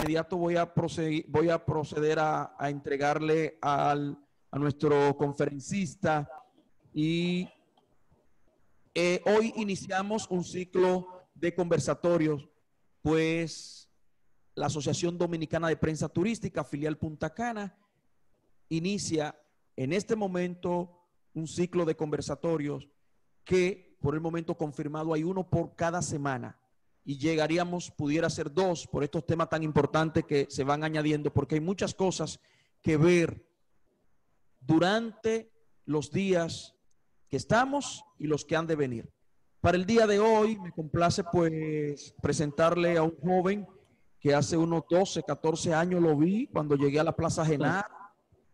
inmediato voy a proceder, voy a, proceder a, entregarle al, a nuestro conferencista. Y eh, hoy iniciamos un ciclo de conversatorios, pues la Asociación Dominicana de Prensa Turística, filial Punta Cana, inicia en este momento un ciclo de conversatorios que por el momento confirmado hay uno por cada semana y llegaríamos, pudiera ser dos por estos temas tan importantes que se van añadiendo, porque hay muchas cosas que ver durante los días que estamos y los que han de venir. Para el día de hoy me complace pues presentarle a un joven que hace unos 12, 14 años lo vi cuando llegué a la Plaza Genar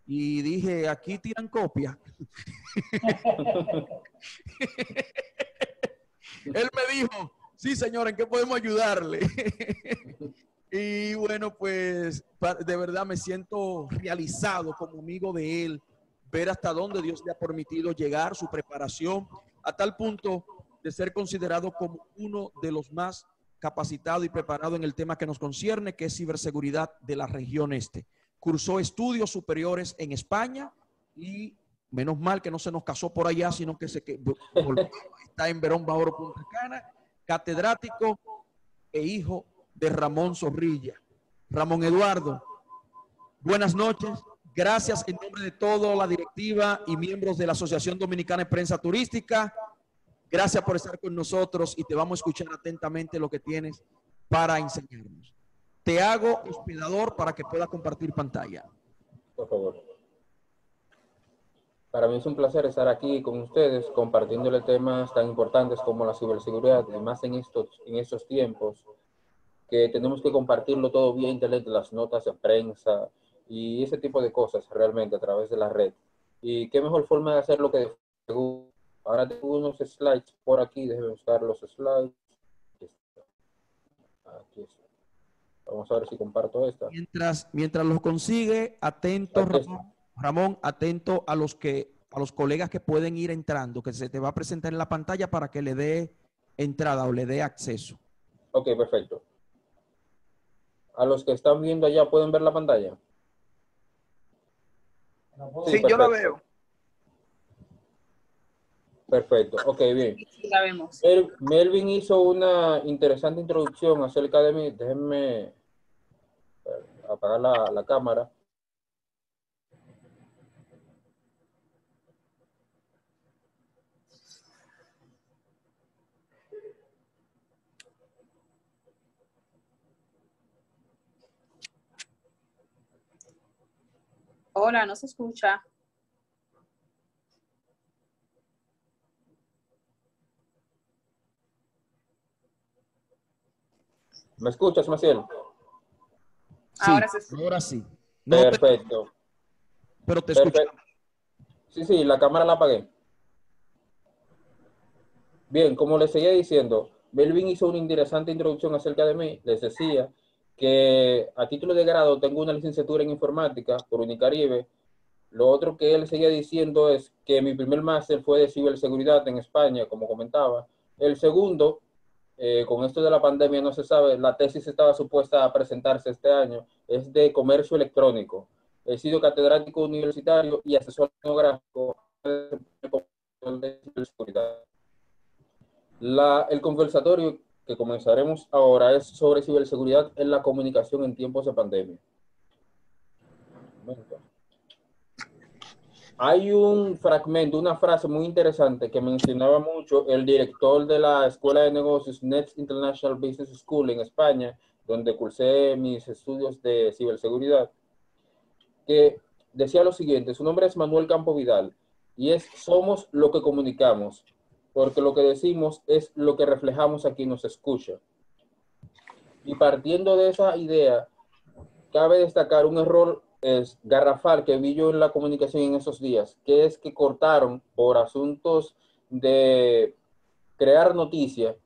y dije, aquí tiran copia. Él me dijo, sí señor, ¿en qué podemos ayudarle? y bueno, pues de verdad me siento realizado como amigo de él, ver hasta dónde Dios le ha permitido llegar, su preparación, a tal punto de ser considerado como uno de los más capacitado y preparado en el tema que nos concierne, que es ciberseguridad de la región este. Cursó estudios superiores en España y menos mal que no se nos casó por allá, sino que se que, está en Verón Baoro Punta Cana, catedrático e hijo de Ramón Zorrilla. Ramón Eduardo, buenas noches. Gracias en nombre de toda la directiva y miembros de la Asociación Dominicana de Prensa Turística. Gracias por estar con nosotros y te vamos a escuchar atentamente lo que tienes para enseñarnos. Te hago hospedador para que puedas compartir pantalla. Por favor. Para mí es un placer estar aquí con ustedes compartiéndole temas tan importantes como la ciberseguridad, además en estos, en estos tiempos que tenemos que compartirlo todo vía internet, las notas de prensa y ese tipo de cosas realmente a través de la red. Y qué mejor forma de hacerlo que de Ahora tengo unos slides por aquí, déjenme buscar los slides. Aquí está. Vamos a ver si comparto esta. Mientras, mientras los consigue, atento, Ramón, atento a los que a los colegas que pueden ir entrando, que se te va a presentar en la pantalla para que le dé entrada o le dé acceso. Ok, perfecto. A los que están viendo allá, ¿pueden ver la pantalla? Sí, yo la veo. Perfecto, ok, bien. Sí, la vemos. Melvin hizo una interesante introducción acerca de mí. Déjenme apagar la, la cámara. Hola, no se escucha. ¿Me escuchas, Maciel? ahora, sí, ahora sí. Perfecto. pero te escucho. Sí, sí, la cámara la apagué. Bien, como les seguía diciendo, Melvin hizo una interesante introducción acerca de mí. Les decía que a título de grado tengo una licenciatura en informática por Unicaribe. Lo otro que él seguía diciendo es que mi primer máster fue de ciberseguridad en España, como comentaba. El segundo eh, con esto de la pandemia no se sabe, la tesis estaba supuesta a presentarse este año, es de comercio electrónico. He sido catedrático universitario y asesor geográfico de seguridad. La, el conversatorio que comenzaremos ahora es sobre ciberseguridad en la comunicación en tiempos de pandemia. Hay un fragmento, una frase muy interesante que mencionaba mucho el director de la Escuela de Negocios Next International Business School en España, donde cursé mis estudios de ciberseguridad, que decía lo siguiente, su nombre es Manuel Campo Vidal, y es somos lo que comunicamos, porque lo que decimos es lo que reflejamos a quien nos escucha. Y partiendo de esa idea, cabe destacar un error es garrafal que vi yo en la comunicación en esos días, que es que cortaron por asuntos de crear noticias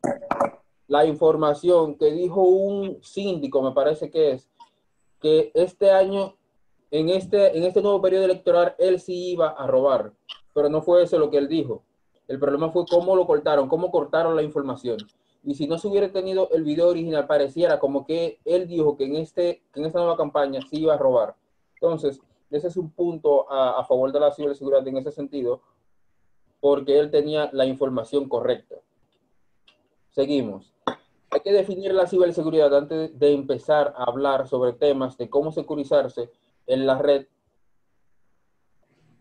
la información que dijo un síndico, me parece que es, que este año, en este, en este nuevo periodo electoral, él sí iba a robar, pero no fue eso lo que él dijo. El problema fue cómo lo cortaron, cómo cortaron la información. y si no se hubiera tenido el video original, pareciera como que él dijo que en, este, que en esta nueva campaña se iba a robar. Entonces, ese es un punto a, a favor de la ciberseguridad en ese sentido, porque él tenía la información correcta. Seguimos. Hay que definir la ciberseguridad antes de empezar a hablar sobre temas de cómo securizarse en la red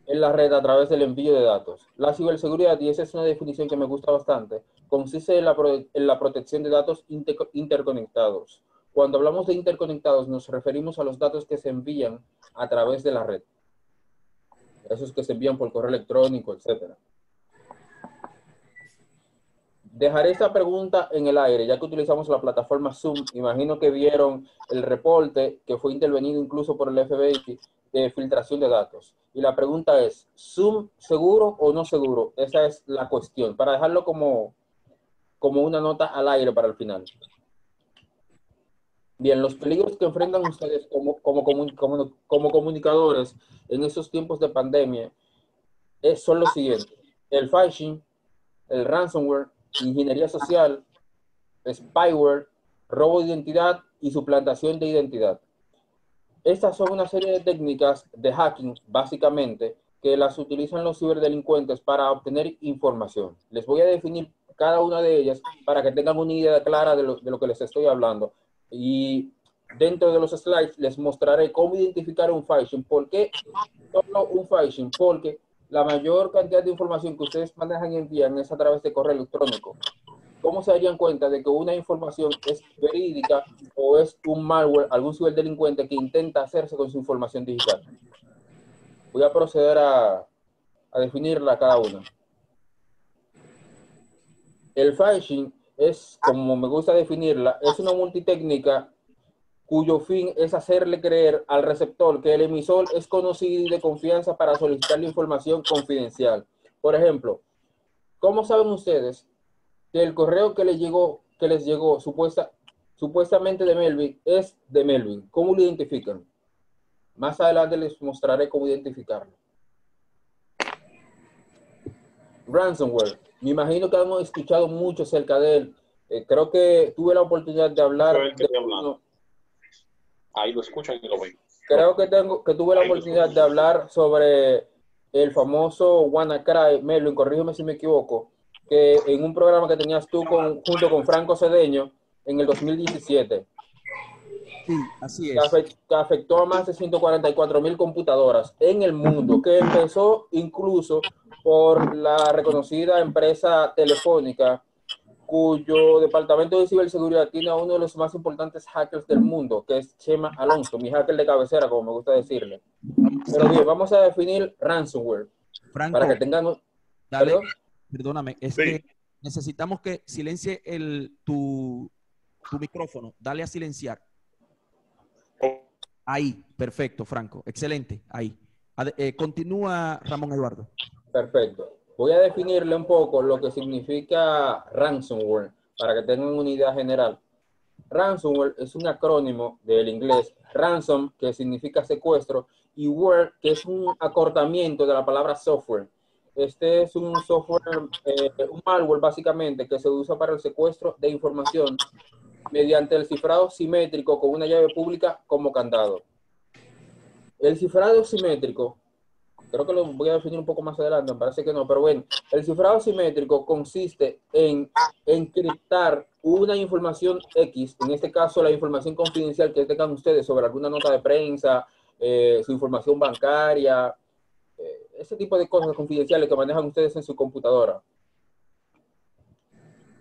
en la red a través del envío de datos. La ciberseguridad, y esa es una definición que me gusta bastante, consiste en la, en la protección de datos inter interconectados. Cuando hablamos de interconectados nos referimos a los datos que se envían a través de la red. Esos que se envían por correo electrónico, etcétera. Dejaré esta pregunta en el aire, ya que utilizamos la plataforma Zoom. Imagino que vieron el reporte que fue intervenido incluso por el FBI de filtración de datos. Y la pregunta es, ¿Zoom seguro o no seguro? Esa es la cuestión, para dejarlo como, como una nota al aire para el final. Bien, los peligros que enfrentan ustedes como, como, como, comunicadores en estos tiempos de pandemia es, son los siguientes. El phishing, el ransomware, ingeniería social, spyware, robo de identidad y suplantación de identidad. Estas son una serie de técnicas de hacking, básicamente, que las utilizan los ciberdelincuentes para obtener información. Les voy a definir cada una de ellas para que tengan una idea clara de lo, de lo que les estoy hablando. Y dentro de los slides les mostraré cómo identificar un phishing. ¿Por qué solo un phishing? Porque la mayor cantidad de información que ustedes manejan y envían es a través de correo electrónico. ¿Cómo se darían cuenta de que una información es verídica o es un malware, algún ciberdelincuente que intenta hacerse con su información digital? Voy a proceder a, a definirla cada una. El phishing es, como me gusta definirla, es una multitécnica cuyo fin es hacerle creer al receptor que el emisor es conocido y de confianza para solicitar la información confidencial. Por ejemplo, ¿cómo saben ustedes que el correo que les llegó, que les llegó supuesta, supuestamente de Melvin es de Melvin? ¿Cómo lo identifican? Más adelante les mostraré cómo identificarlo. Ransomware. Me imagino que hemos escuchado mucho acerca de él. Eh, creo que tuve la oportunidad de hablar de uno, ahí lo escuchan y lo ven. Creo que, tengo, que tuve la oportunidad de hablar sobre el famoso WannaCry, Melvin, corrígeme si me equivoco, que en un programa que tenías tú con, junto con Franco Cedeño en el 2017. Sí, así es. Que, afectó a más de 144 mil computadoras en el mundo, que empezó incluso por la reconocida empresa telefónica cuyo departamento de ciberseguridad tiene a uno de los más importantes hackers del mundo, que es Chema Alonso, mi hacker de cabecera, como me gusta decirle. Pero bien, vamos a definir ransomware. Franco, para que tengamos... dale, perdóname, es sí. que necesitamos que silencie el, tu, tu micrófono. Dale a silenciar. Ahí, perfecto, Franco. Excelente, ahí. Eh, continúa, Ramón Eduardo. Perfecto. Voy a definirle un poco lo que significa ransomware para que tengan una idea general. Ransomware es un acrónimo del inglés ransom, que significa secuestro, y ware, que es un acortamiento de la palabra software. Este es un software, eh, un malware básicamente, que se usa para el secuestro de información mediante el cifrado simétrico con una llave pública como candado. El cifrado simétrico creo que lo voy a definir un poco más adelante, me parece que no, pero bueno, el cifrado simétrico consiste en encriptar una información X, en este caso la información confidencial que tengan ustedes sobre alguna nota de prensa, eh, su información bancaria, ese tipo de cosas confidenciales que manejan ustedes en su computadora.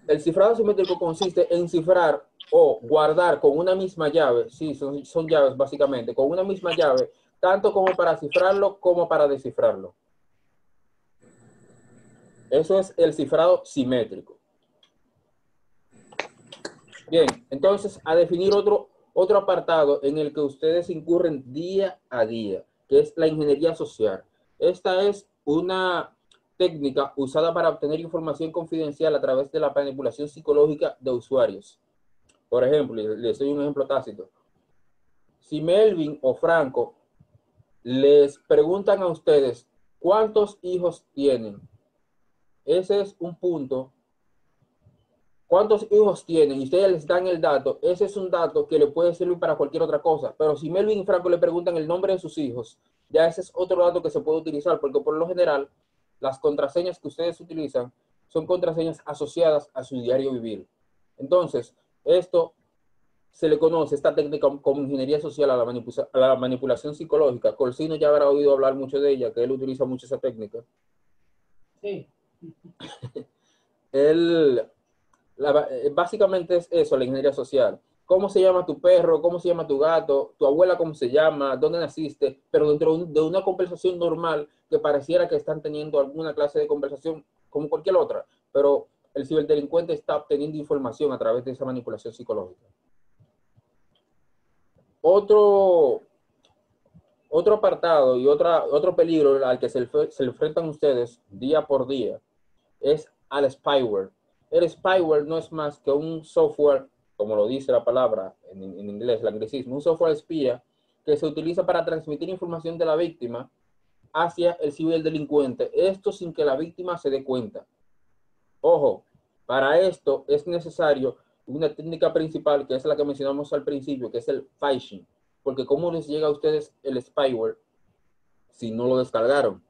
El cifrado simétrico consiste en cifrar o guardar con una misma llave, sí, son, llaves básicamente, con una misma llave tanto como para cifrarlo como para descifrarlo. Eso es el cifrado simétrico. Bien, entonces a definir otro, otro apartado en el que ustedes incurren día a día, que es la ingeniería social. Esta es una técnica usada para obtener información confidencial a través de la manipulación psicológica de usuarios. Por ejemplo, les doy un ejemplo tácito. Si Melvin o Franco les preguntan a ustedes cuántos hijos tienen. Ese es un punto cuántos hijos tienen y ustedes les dan el dato, ese es un dato que le puede servir para cualquier otra cosa. Pero si Melvin y Franco le preguntan el nombre de sus hijos, ya ese es otro dato que se puede utilizar, porque por lo general las contraseñas que ustedes utilizan son contraseñas asociadas a su diario vivir. Entonces, esto se le conoce, esta técnica como ingeniería social a la, a la manipulación psicológica. Colsino ya habrá oído hablar mucho de ella, que él utiliza mucho esa técnica. Sí. él, básicamente es eso, la ingeniería social. ¿Cómo se llama tu perro? ¿Cómo se llama tu gato? ¿Tu abuela cómo se llama? ¿Dónde naciste? Pero dentro de una conversación normal que pareciera que están teniendo alguna clase de conversación como cualquier otra. Pero el ciberdelincuente está obteniendo información a través de esa manipulación psicológica. Otro, otro apartado y otra, otro peligro al que se, se enfrentan ustedes día por día es al spyware. El spyware no es más que un software, como lo dice la palabra en, en inglés, el anglicismo, un software espía que se utiliza para transmitir información de la víctima hacia el ciberdelincuente. Esto sin que la víctima se dé cuenta. Ojo, para esto es necesario una técnica principal, que es la que mencionamos al principio, que es el phishing. Porque ¿cómo les llega a ustedes el spyware si no lo descargaron?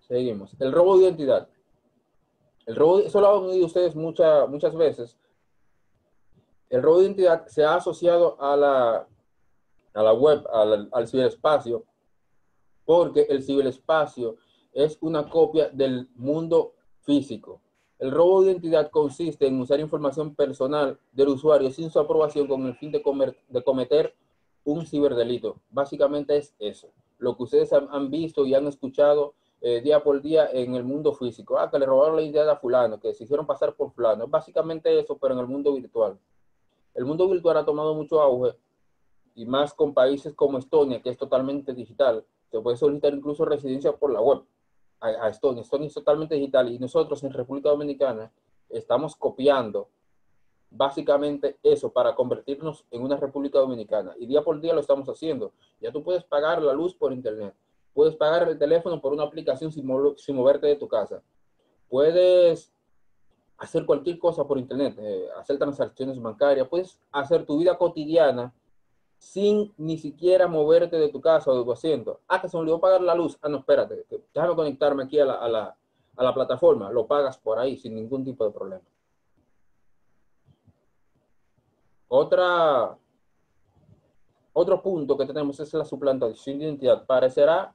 Seguimos. El robo de identidad. El robo, eso lo han oído ustedes muchas veces. El robo de identidad se ha asociado a la, a la web, al, ciberespacio, porque el ciberespacio es una copia del mundo físico. El robo de identidad consiste en usar información personal del usuario sin su aprobación con el fin de cometer un ciberdelito. Básicamente es eso. Lo que ustedes han, visto y han escuchado eh, día por día en el mundo físico. Ah, que le robaron la identidad a fulano, que se hicieron pasar por fulano. básicamente eso, pero en el mundo virtual. El mundo virtual ha tomado mucho auge y más con países como Estonia, que es totalmente digital. Se puede solicitar incluso residencia por la web a, Estonia. Estonia es totalmente digital y nosotros en República Dominicana estamos copiando básicamente eso para convertirnos en una República Dominicana. Y día por día lo estamos haciendo. Ya tú puedes pagar la luz por internet. Puedes pagar el teléfono por una aplicación sin, moverte de tu casa. Puedes hacer cualquier cosa por internet, eh, hacer transacciones bancarias, puedes hacer tu vida cotidiana sin ni siquiera moverte de tu casa o de tu asiento. Ah, que se me olvidó pagar la luz. Ah, no, espérate, déjame conectarme aquí a la, a, la, a la plataforma. Lo pagas por ahí sin ningún tipo de problema. Otra, otro punto que tenemos es la suplantación de identidad. Parecerá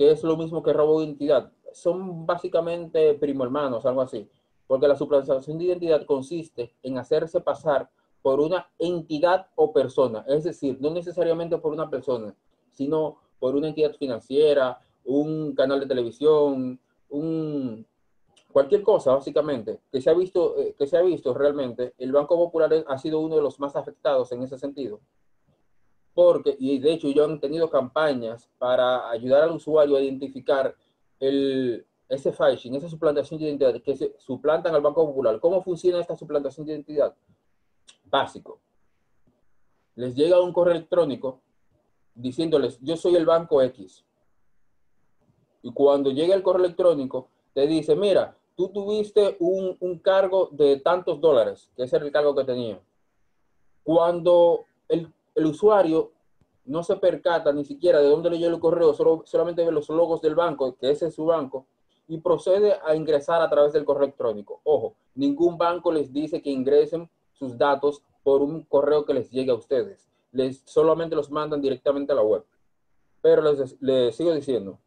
que es lo mismo que robo de identidad. Son básicamente primo hermanos, algo así. Porque la suplantación de identidad consiste en hacerse pasar por una entidad o persona, es decir, no necesariamente por una persona, sino por una entidad financiera, un canal de televisión, un, cualquier cosa, básicamente, que se ha visto, eh, que se ha visto realmente, el Banco Popular ha sido uno de los más afectados en ese sentido. Porque, y de hecho, yo han tenido campañas para ayudar al usuario a identificar el, ese phishing, esa suplantación de identidad, que se suplantan al Banco Popular. ¿Cómo funciona esta suplantación de identidad? básico. Les llega un correo electrónico diciéndoles, yo soy el banco X. Y cuando llega el correo electrónico, te dice, mira, tú tuviste un, cargo de tantos dólares, que ese era el cargo que tenía. Cuando el, usuario no se percata ni siquiera de dónde le llegó el correo, solo, solamente ve los logos del banco, que ese es su banco, y procede a ingresar a través del correo electrónico. Ojo, ningún banco les dice que ingresen sus datos por un correo que les llegue a ustedes. Les solamente los mandan directamente a la web. Pero les, sigo diciendo,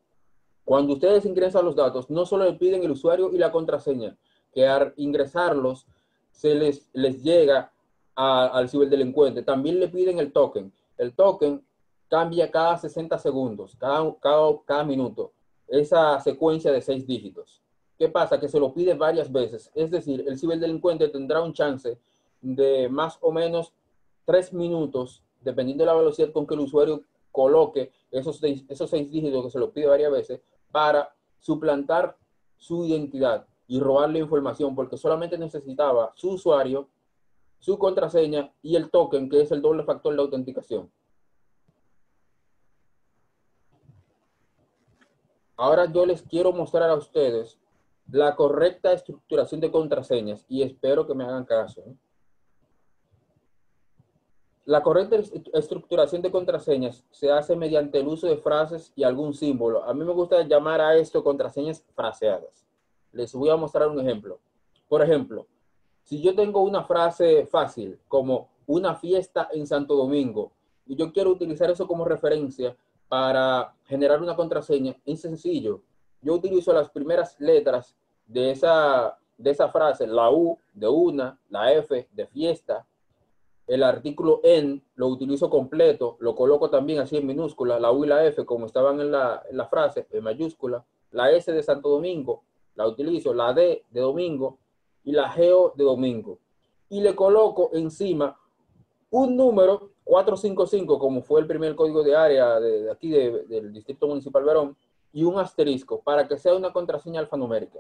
cuando ustedes ingresan los datos, no solo le piden el usuario y la contraseña, que al ingresarlos se les, les llega al ciberdelincuente. También le piden el token. El token cambia cada 60 segundos, cada, cada, cada minuto, esa secuencia de seis dígitos. ¿Qué pasa? Que se lo pide varias veces. Es decir, el ciberdelincuente tendrá un chance de más o menos tres minutos, dependiendo de la velocidad con que el usuario coloque esos seis, esos seis dígitos que se lo pide varias veces para suplantar su identidad y robarle información porque solamente necesitaba su usuario, su contraseña y el token que es el doble factor de autenticación. Ahora yo les quiero mostrar a ustedes la correcta estructuración de contraseñas, y espero que me hagan caso. ¿eh? La correcta estructuración de contraseñas se hace mediante el uso de frases y algún símbolo. A mí me gusta llamar a esto contraseñas fraseadas. Les voy a mostrar un ejemplo. Por ejemplo, si yo tengo una frase fácil como una fiesta en Santo Domingo y yo quiero utilizar eso como referencia para generar una contraseña, es sencillo. Yo utilizo las primeras letras de esa, de esa frase, la U de una, la F de fiesta, el artículo en lo utilizo completo, lo coloco también así en minúscula, la U y la F como estaban en la, frase, en mayúscula, la S de Santo Domingo, la utilizo, la D de domingo y la G de domingo. Y le coloco encima un número 455, como fue el primer código de área de, aquí del Distrito Municipal Verón, y un asterisco para que sea una contraseña alfanumérica.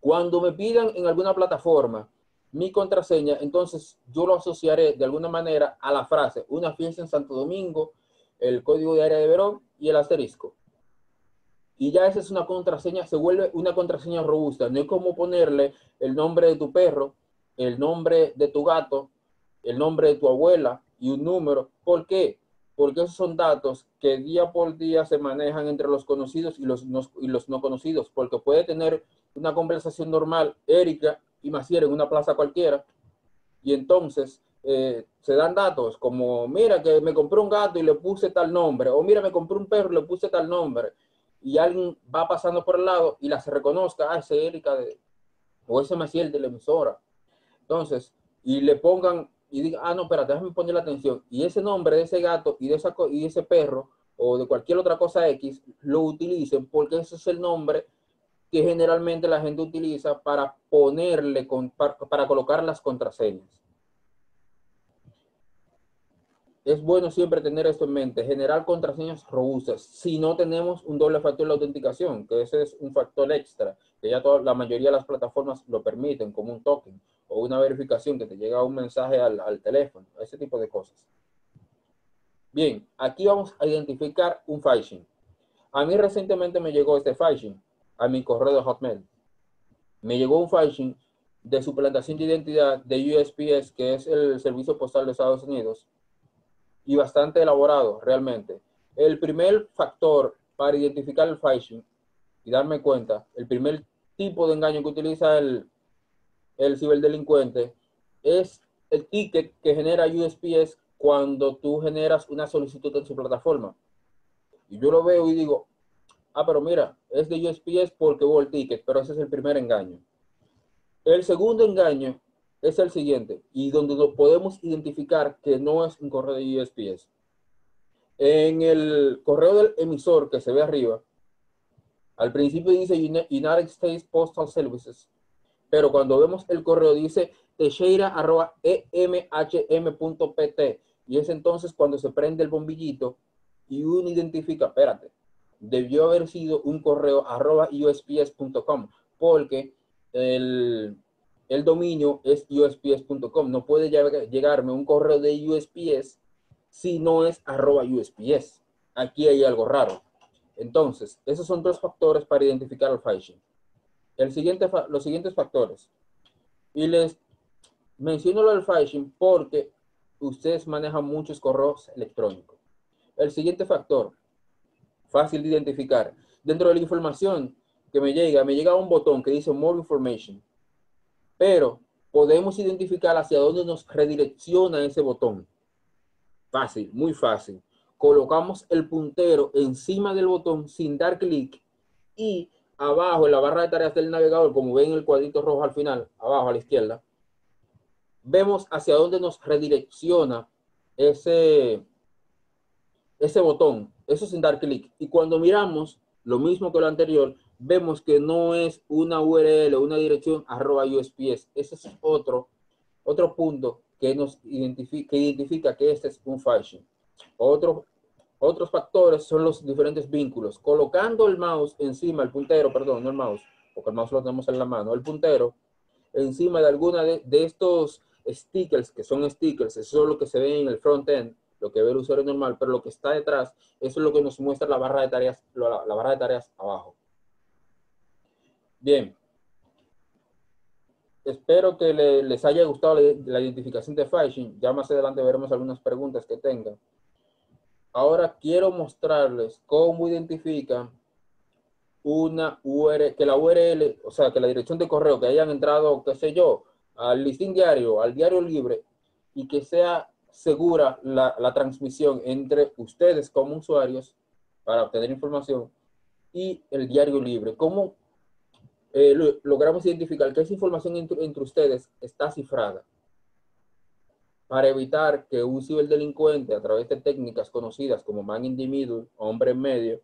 Cuando me pidan en alguna plataforma mi contraseña, entonces yo lo asociaré de alguna manera a la frase, una fiesta en Santo Domingo, el código de área de Verón y el asterisco. Y ya esa es una contraseña, se vuelve una contraseña robusta. No es como ponerle el nombre de tu perro, el nombre de tu gato, el nombre de tu abuela y un número. ¿Por qué? Porque esos son datos que día por día se manejan entre los conocidos y los no, conocidos. Porque puede tener una conversación normal, Erika, y Macier en una plaza cualquiera, y entonces eh, se dan datos como, mira que me compré un gato y le puse tal nombre, o mira, me compré un perro y le puse tal nombre, y alguien va pasando por el lado y la se reconozca, ah, ese Erika o ese Maciel de la emisora. Entonces, y le pongan, y digan, ah, no, espérate, déjame poner la atención, y ese nombre de ese gato y de, esa, y ese perro, o de cualquier otra cosa X, lo utilicen porque ese es el nombre que generalmente la gente utiliza para ponerle, para, colocar las contraseñas. Es bueno siempre tener esto en mente, generar contraseñas robustas. Si no tenemos un doble factor de autenticación, que ese es un factor extra, que ya toda, la mayoría de las plataformas lo permiten, como un token o una verificación que te llega un mensaje al, teléfono, ese tipo de cosas. Bien, aquí vamos a identificar un phishing. A mí recientemente me llegó este phishing a mi correo de Hotmail. Me llegó un phishing de suplantación de identidad de USPS, que es el Servicio Postal de Estados Unidos, y bastante elaborado realmente. El primer factor para identificar el phishing y darme cuenta, el primer tipo de engaño que utiliza el, el ciberdelincuente es el ticket que genera USPS cuando tú generas una solicitud en su plataforma. Y yo lo veo y digo, ah, pero mira, es de USPS porque hubo el ticket, pero ese es el primer engaño. El segundo engaño es el siguiente, y donde podemos identificar que no es un correo de USPS. En el correo del emisor que se ve arriba, al principio dice United States Postal Services, pero cuando vemos el correo dice teixeira.emhm.pt y es entonces cuando se prende el bombillito y uno identifica, espérate, debió haber sido un correo arroba usps.com porque el, dominio es usps.com. No puede llegarme un correo de USPS si no es arroba USPS. Aquí hay algo raro. Entonces, esos son tres factores para identificar el phishing. El siguiente, los siguientes factores. Y les menciono lo del phishing porque ustedes manejan muchos correos electrónicos. El siguiente factor, fácil de identificar. Dentro de la información que me llega, me llega un botón que dice More Information, pero podemos identificar hacia dónde nos redirecciona ese botón. Fácil, muy fácil. Colocamos el puntero encima del botón sin dar clic y abajo en la barra de tareas del navegador, como ven el cuadrito rojo al final, abajo a la izquierda, vemos hacia dónde nos redirecciona ese, ese botón, eso sin dar clic. Y cuando miramos lo mismo que lo anterior, vemos que no es una URL o una dirección arroba USPS. Ese es otro, otro punto que nos identifica que, identifica que este es un phishing. Otro, otros factores son los diferentes vínculos. Colocando el mouse encima, el puntero, perdón, no el mouse, porque el mouse lo tenemos en la mano, el puntero encima de alguna de, de estos stickers, que son stickers, eso es lo que se ve en el front-end, lo que ve el usuario normal, pero lo que está detrás, eso es lo que nos muestra la barra de tareas, la, barra de tareas abajo. Bien. Espero que le- les haya gustado la, la identificación de phishing. Ya más adelante veremos algunas preguntas que tengan. Ahora quiero mostrarles cómo identifican una URL, que la URL, o sea, que la dirección de correo que hayan entrado, qué sé yo, al listín diario, al diario libre, y que sea segura la, la transmisión entre ustedes como usuarios para obtener información y el diario libre. ¿Cómo eh, lo- logramos identificar que esa información entre, ustedes está cifrada? Para evitar que un ciberdelincuente, a través de técnicas conocidas como man in the middle, hombre en medio,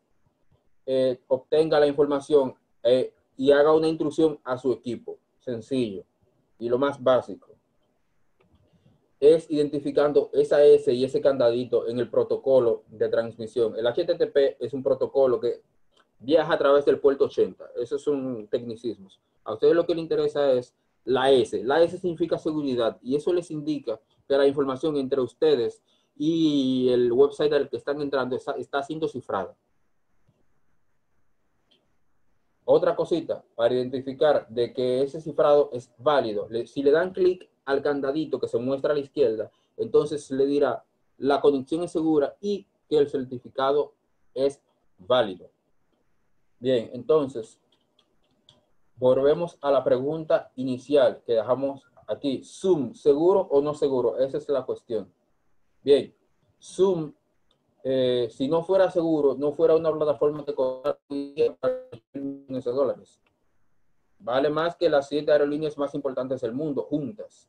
eh, obtenga la información eh, y haga una intrusión a su equipo. Sencillo. Y lo más básico es identificando esa S y ese candadito en el protocolo de transmisión. El HTTP es un protocolo que viaja a través del puerto 80. Esos son tecnicismos. A ustedes lo que les interesa es la S. La S significa seguridad y eso les indica que la información entre ustedes y el website al que están entrando está, siendo cifrada. Otra cosita para identificar de que ese cifrado es válido. Si le dan clic al candadito que se muestra a la izquierda, entonces le dirá la conexión es segura y que el certificado es válido. Bien, entonces, volvemos a la pregunta inicial que dejamos aquí. Zoom, ¿seguro o no seguro? Esa es la cuestión. Bien, Zoom, eh, si no fuera seguro, no fuera una plataforma que cobra millones de dólares. Vale más que las siete aerolíneas más importantes del mundo, juntas.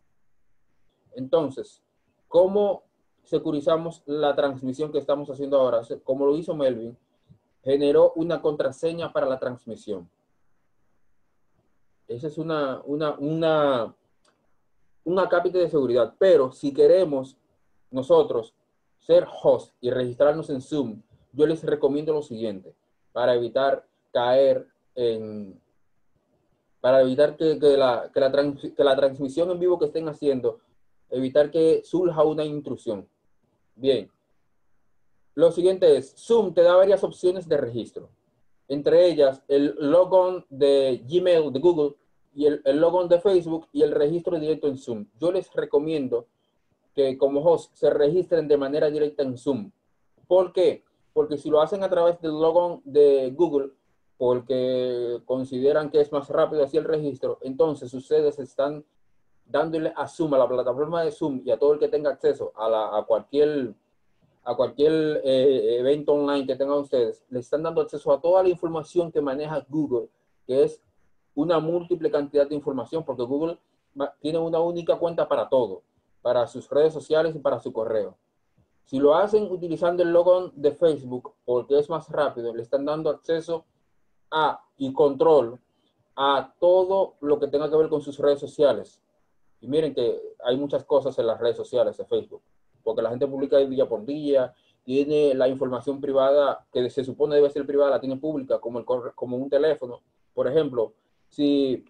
Entonces, ¿cómo securizamos la transmisión que estamos haciendo ahora? Como lo hizo Melvin, generó una contraseña para la transmisión. Esa es una, una, una, una cápita de seguridad. Pero si queremos nosotros ser host y registrarnos en Zoom, yo les recomiendo lo siguiente, para evitar caer en... Para evitar que, que la, que, la trans, que la transmisión en vivo que estén haciendo, evitar que surja una intrusión. Bien, lo siguiente es, Zoom te da varias opciones de registro. Entre ellas, el logon de Gmail de Google y el, el logon de Facebook y el registro directo en Zoom. Yo les recomiendo que como host se registren de manera directa en Zoom. ¿Por qué? Porque si lo hacen a través del logon de Google, porque consideran que es más rápido así el registro, entonces ustedes están dándole a Zoom, a la plataforma de Zoom y a todo el que tenga acceso a, la, a cualquier a cualquier eh, evento online que tengan ustedes, le están dando acceso a toda la información que maneja Google, que es una múltiple cantidad de información, porque Google tiene una única cuenta para todo, para sus redes sociales y para su correo. Si lo hacen utilizando el logo de Facebook, porque es más rápido, le están dando acceso a y control a todo lo que tenga que ver con sus redes sociales. Y miren que hay muchas cosas en las redes sociales de Facebook porque la gente publica día por día, tiene la información privada que se supone debe ser privada, la tiene pública, como, el, como un teléfono. Por ejemplo, si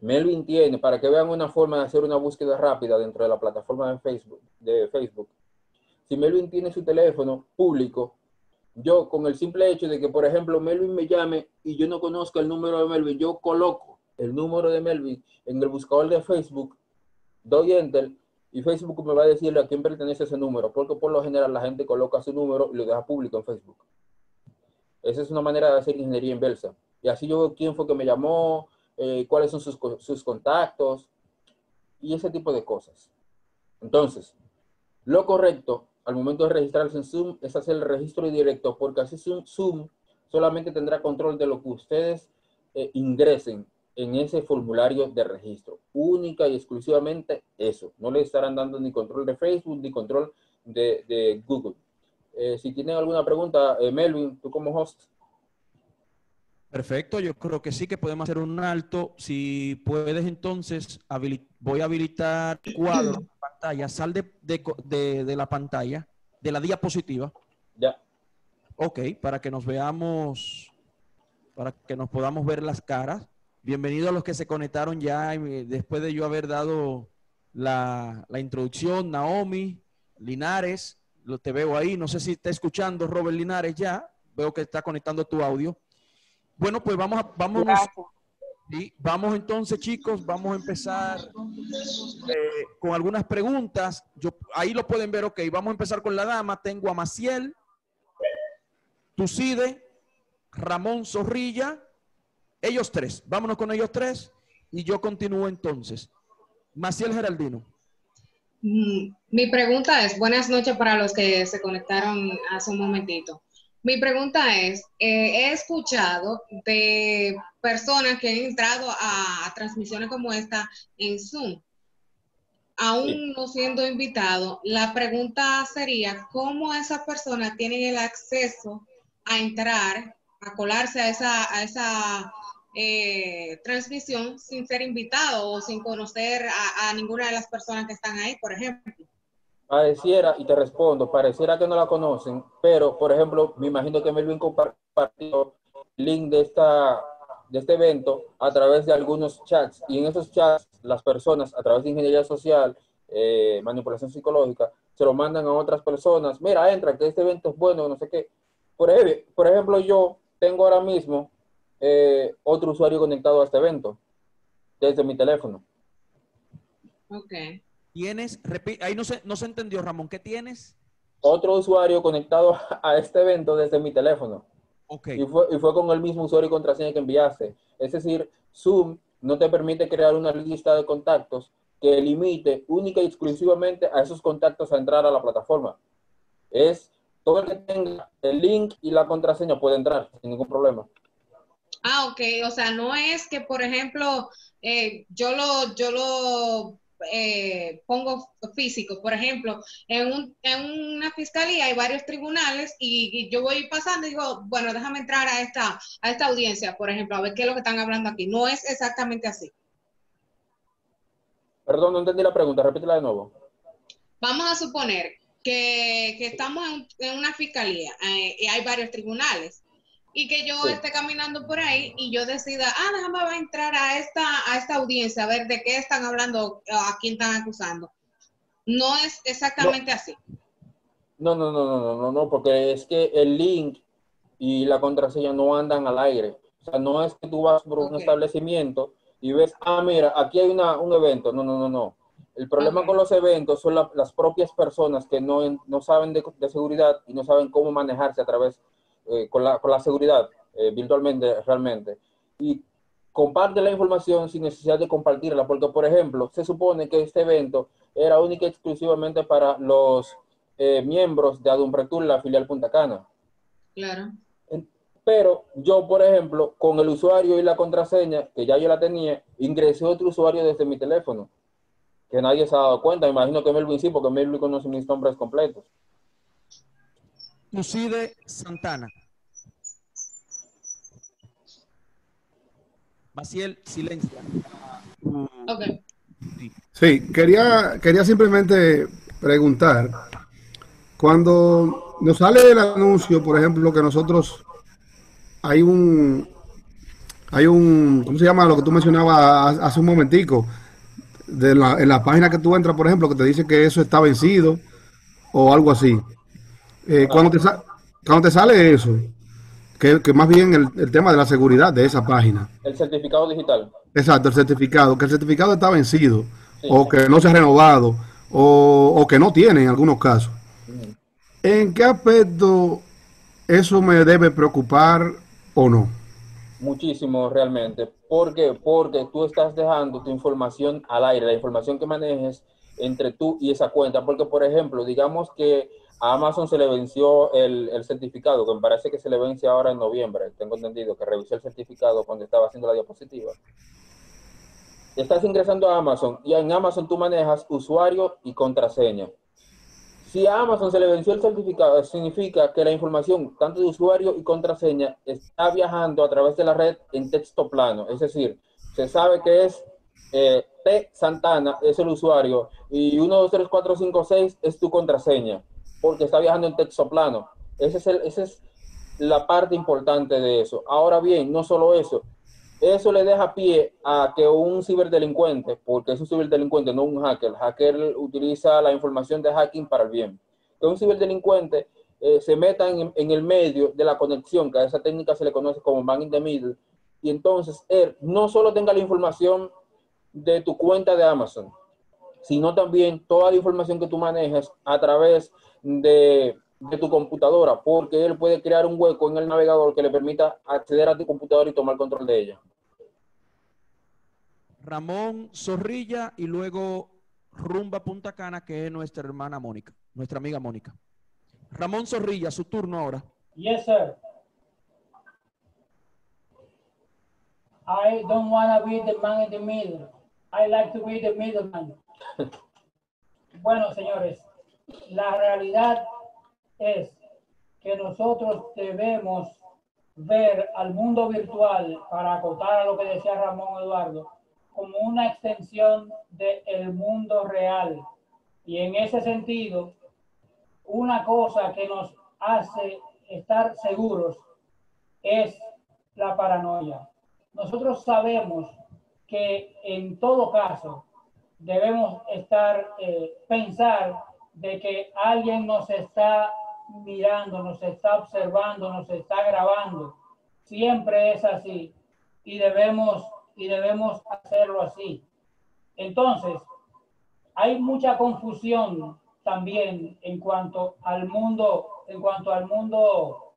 Melvin tiene, para que vean una forma de hacer una búsqueda rápida dentro de la plataforma de Facebook, de Facebook, si Melvin tiene su teléfono público, yo con el simple hecho de que, por ejemplo, Melvin me llame y yo no conozco el número de Melvin, yo coloco el número de Melvin en el buscador de Facebook, doy enter y Facebook me va a decirle a quién pertenece ese número, porque por lo general la gente coloca su número y lo deja público en Facebook. Esa es una manera de hacer ingeniería inversa. Y así yo veo quién fue que me llamó, eh, cuáles son sus, sus contactos y ese tipo de cosas. Entonces, lo correcto al momento de registrarse en Zoom es hacer el registro directo, porque así Zoom, Zoom solamente tendrá control de lo que ustedes eh, ingresen en ese formulario de registro. Única y exclusivamente eso. No le estarán dando ni control de Facebook ni control de, de Google. Eh, si tienen alguna pregunta, eh, Melvin, tú como host. Perfecto, yo creo que sí que podemos hacer un alto. Si puedes, entonces, voy a habilitar cuadro de pantalla. Sal de, de, de, de la pantalla, de la diapositiva. Ya. Ok, para que nos veamos, para que nos podamos ver las caras. Bienvenido a los que se conectaron ya después de yo haber dado la, la, introducción. Naomi, Linares, lo te veo ahí. No sé si está escuchando Robert Linares ya. Veo que está conectando tu audio. Bueno, pues vamos a, vamos, vamos entonces, chicos, vamos a empezar eh, con algunas preguntas. Yo, ahí lo pueden ver, ok. Vamos a empezar con la dama. Tengo a Maciel, Tucide, Ramón Zorrilla, ellos tres. Vámonos con ellos tres y yo continúo entonces. Maciel Geraldino. Mm, Mi pregunta es, buenas noches para los que se conectaron hace un momentito. Mi pregunta es, eh, he escuchado de personas que han entrado a, a transmisiones como esta en Zoom, aún no siendo invitado. La pregunta sería, ¿cómo esas personas tienen el acceso a entrar, a colarse a esa, a esa eh, transmisión sin ser invitado o sin conocer a, a ninguna de las personas que están ahí, por ejemplo? Pareciera, y te respondo, pareciera que no la conocen, pero, por ejemplo, me imagino que Melvin compartió el link de, esta, de este evento a través de algunos chats, y en esos chats las personas, a través de ingeniería social, eh, manipulación psicológica, se lo mandan a otras personas, mira, entra, que este evento es bueno, no sé qué. Por, por ejemplo, yo tengo ahora mismo eh, otro usuario conectado a este evento desde mi teléfono. Ok. Tienes, repi- ahí no se, no se entendió, Ramón. ¿Qué tienes? Otro usuario conectado a este evento desde mi teléfono. Ok. Y fue, y fue con el mismo usuario y contraseña que enviaste. Es decir, Zoom no te permite crear una lista de contactos que limite única y exclusivamente a esos contactos a entrar a la plataforma. Es todo el que tenga el link y la contraseña puede entrar sin ningún problema. Ah, ok. O sea, no es que, por ejemplo, eh, yo lo, yo lo eh, pongo físico. Por ejemplo, en, un, en una fiscalía hay varios tribunales y, y yo voy pasando y digo, bueno, déjame entrar a esta, a esta audiencia, por ejemplo, a ver qué es lo que están hablando aquí. No es exactamente así. Perdón, no entendí la pregunta, repítela de nuevo. Vamos a suponer que, que estamos en, en una fiscalía eh, y hay varios tribunales y que yo Sí. esté caminando por ahí y yo decida, ah, déjame va a entrar a esta, a esta audiencia, a ver de qué están hablando, a quién están acusando. No es exactamente así. No, no, no, no, no, no, no, porque es que el link y la contraseña no andan al aire. O sea, no es que tú vas por un establecimiento y ves, ah, mira, aquí hay una, un evento. No, no, no, no. El problema Ok. con los eventos son la- las propias personas que no, no saben de, de seguridad y no saben cómo manejarse a través, eh, con, la, con la seguridad eh, virtualmente, realmente. Y comparte la información sin necesidad de compartirla, porque, por ejemplo, se supone que este evento era única y exclusivamente para los eh, miembros de Adumpretur, la filial Punta Cana. Claro. Pero yo, por ejemplo, con el usuario y la contraseña, que ya yo la tenía, ingresé otro usuario desde mi teléfono, que nadie se ha dado cuenta. Me imagino que Melvin sí, porque Melvin conoce mis nombres completos. Tucide Santana. Maciel, silencio. Ok. Sí, quería, quería simplemente preguntar, cuando nos sale el anuncio, por ejemplo, que nosotros hay un, hay un, ¿cómo se llama? Lo que tú mencionabas hace un momentico, de la, en la página que tú entras, por ejemplo, que te dice que eso está vencido o algo así. Eh, cuando, te cuando te sale eso, que, que más bien el, el tema de la seguridad de esa página. El certificado digital. Exacto, el certificado, que el certificado está vencido, Sí. o que no se ha renovado, o, o que no tiene en algunos casos. ¿En qué aspecto eso me debe preocupar o no? Muchísimo realmente. ¿Por qué? Porque tú estás dejando tu información al aire, la información que manejes entre tú y esa cuenta. Porque, por ejemplo, digamos que a Amazon se le venció el, certificado, que me parece que se le vence ahora en noviembre. Tengo entendido que revisé el certificado cuando estaba haciendo la diapositiva. Estás ingresando a Amazon y en Amazon tú manejas usuario y contraseña. Si a Amazon se le venció el certificado, significa que la información, tanto de usuario y contraseña, está viajando a través de la red en texto plano. Es decir, se sabe que es eh, T Santana, es el usuario, y 1, 2, 3, 4, 5, 6 es tu contraseña, porque está viajando en texto plano. Esa es la parte importante de eso. Ahora bien, no solo eso, eso le deja pie a que un ciberdelincuente, porque es un ciberdelincuente, no un hacker, el hacker utiliza la información de hacking para el bien, que un ciberdelincuente eh, se meta en, en, el medio de la conexión, que a esa técnica se le conoce como man in the middle, y entonces él no solo tenga la información de tu cuenta de Amazon, sino también toda la información que tú manejas a través de, de tu computadora, porque él puede crear un hueco en el navegador que le permita acceder a tu computadora y tomar control de ella. Ramón Zorrilla y luego Rumba Punta Cana, que es nuestra hermana Mónica, nuestra amiga Mónica. Ramón Zorrilla, su turno ahora. Yes, sir. I don't want to be the man in the middle. I like to be the middleman. bueno, señores, la realidad es que nosotros debemos ver al mundo virtual, para acotar a lo que decía Ramón Eduardo, como una extensión del mundo real. Y en ese sentido, una cosa que nos hace estar seguros es la paranoia. Nosotros sabemos que en todo caso debemos estar, eh, pensar de que alguien nos está mirando, nos está observando, nos está grabando. Siempre es así y debemos y debemos hacerlo así. Entonces, hay mucha confusión también en cuanto al mundo, en cuanto al mundo,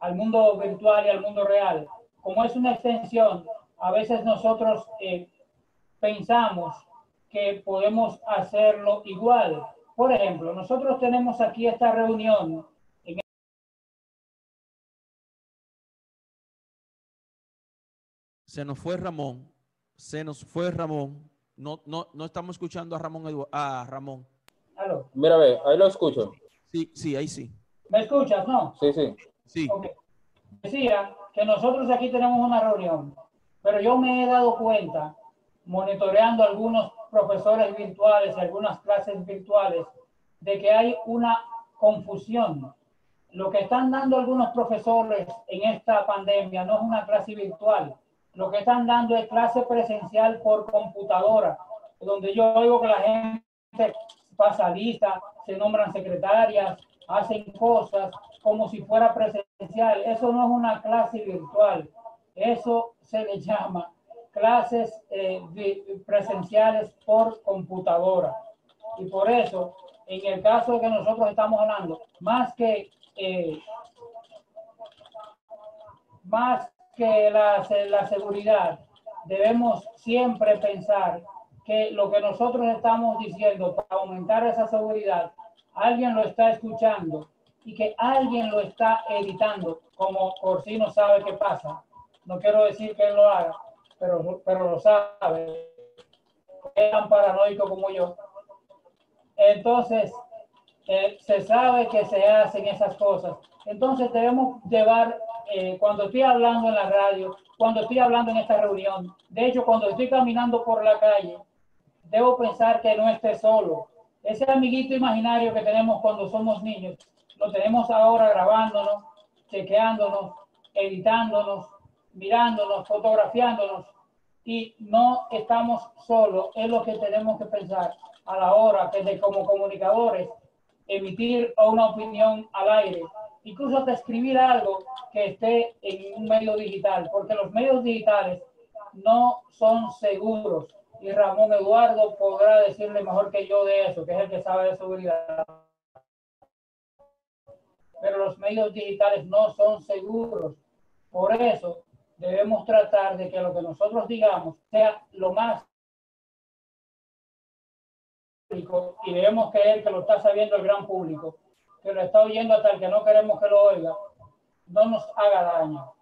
al mundo virtual y al mundo real. Como es una extensión, a veces nosotros eh, pensamos que podemos hacerlo igual. Por ejemplo, nosotros tenemos aquí esta reunión Se nos fue Ramón. Se nos fue Ramón. No, no, no estamos escuchando a Ramón. a Ramón. Mira, ve, ahí lo escucho. Sí, sí, ahí sí. ¿Me escuchas, no? Sí, sí. Sí. Decía que nosotros aquí tenemos una reunión, pero yo me he dado cuenta, monitoreando algunos profesores virtuales algunas clases virtuales, de que hay una confusión. Lo que están dando algunos profesores en esta pandemia no es una clase virtual, lo que están dando es clase presencial por computadora, donde yo oigo que la gente pasa lista, se nombran secretarias, hacen cosas como si fuera presencial. Eso no es una clase virtual, eso se le llama clases eh, presenciales por computadora. Y por eso, en el caso que nosotros estamos hablando, más que eh, más que la, la seguridad, debemos siempre pensar que lo que nosotros estamos diciendo para aumentar esa seguridad, alguien lo está escuchando y que alguien lo está editando, como Corsino sabe qué pasa. No quiero decir que él lo haga, pero, pero lo sabe. Es tan paranoico como yo. Entonces, eh, se sabe que se hacen esas cosas. Entonces debemos llevar eh, cuando estoy hablando en la radio, cuando estoy hablando en esta reunión, de hecho, cuando estoy caminando por la calle, debo pensar que no esté solo. Ese amiguito imaginario que tenemos cuando somos niños, lo tenemos ahora grabándonos, chequeándonos, editándonos, mirándonos, fotografiándonos y no estamos solos. Es lo que tenemos que pensar a la hora de como comunicadores emitir una opinión al aire incluso hasta escribir algo que esté en un medio digital, porque los medios digitales no son seguros. Y Ramón Eduardo podrá decirle mejor que yo de eso, que es el que sabe de seguridad. Pero los medios digitales no son seguros. Por eso debemos tratar de que lo que nosotros digamos sea lo más y debemos creer que lo está sabiendo el gran público que lo está oyendo hasta el que no queremos que lo oiga, no nos haga daño.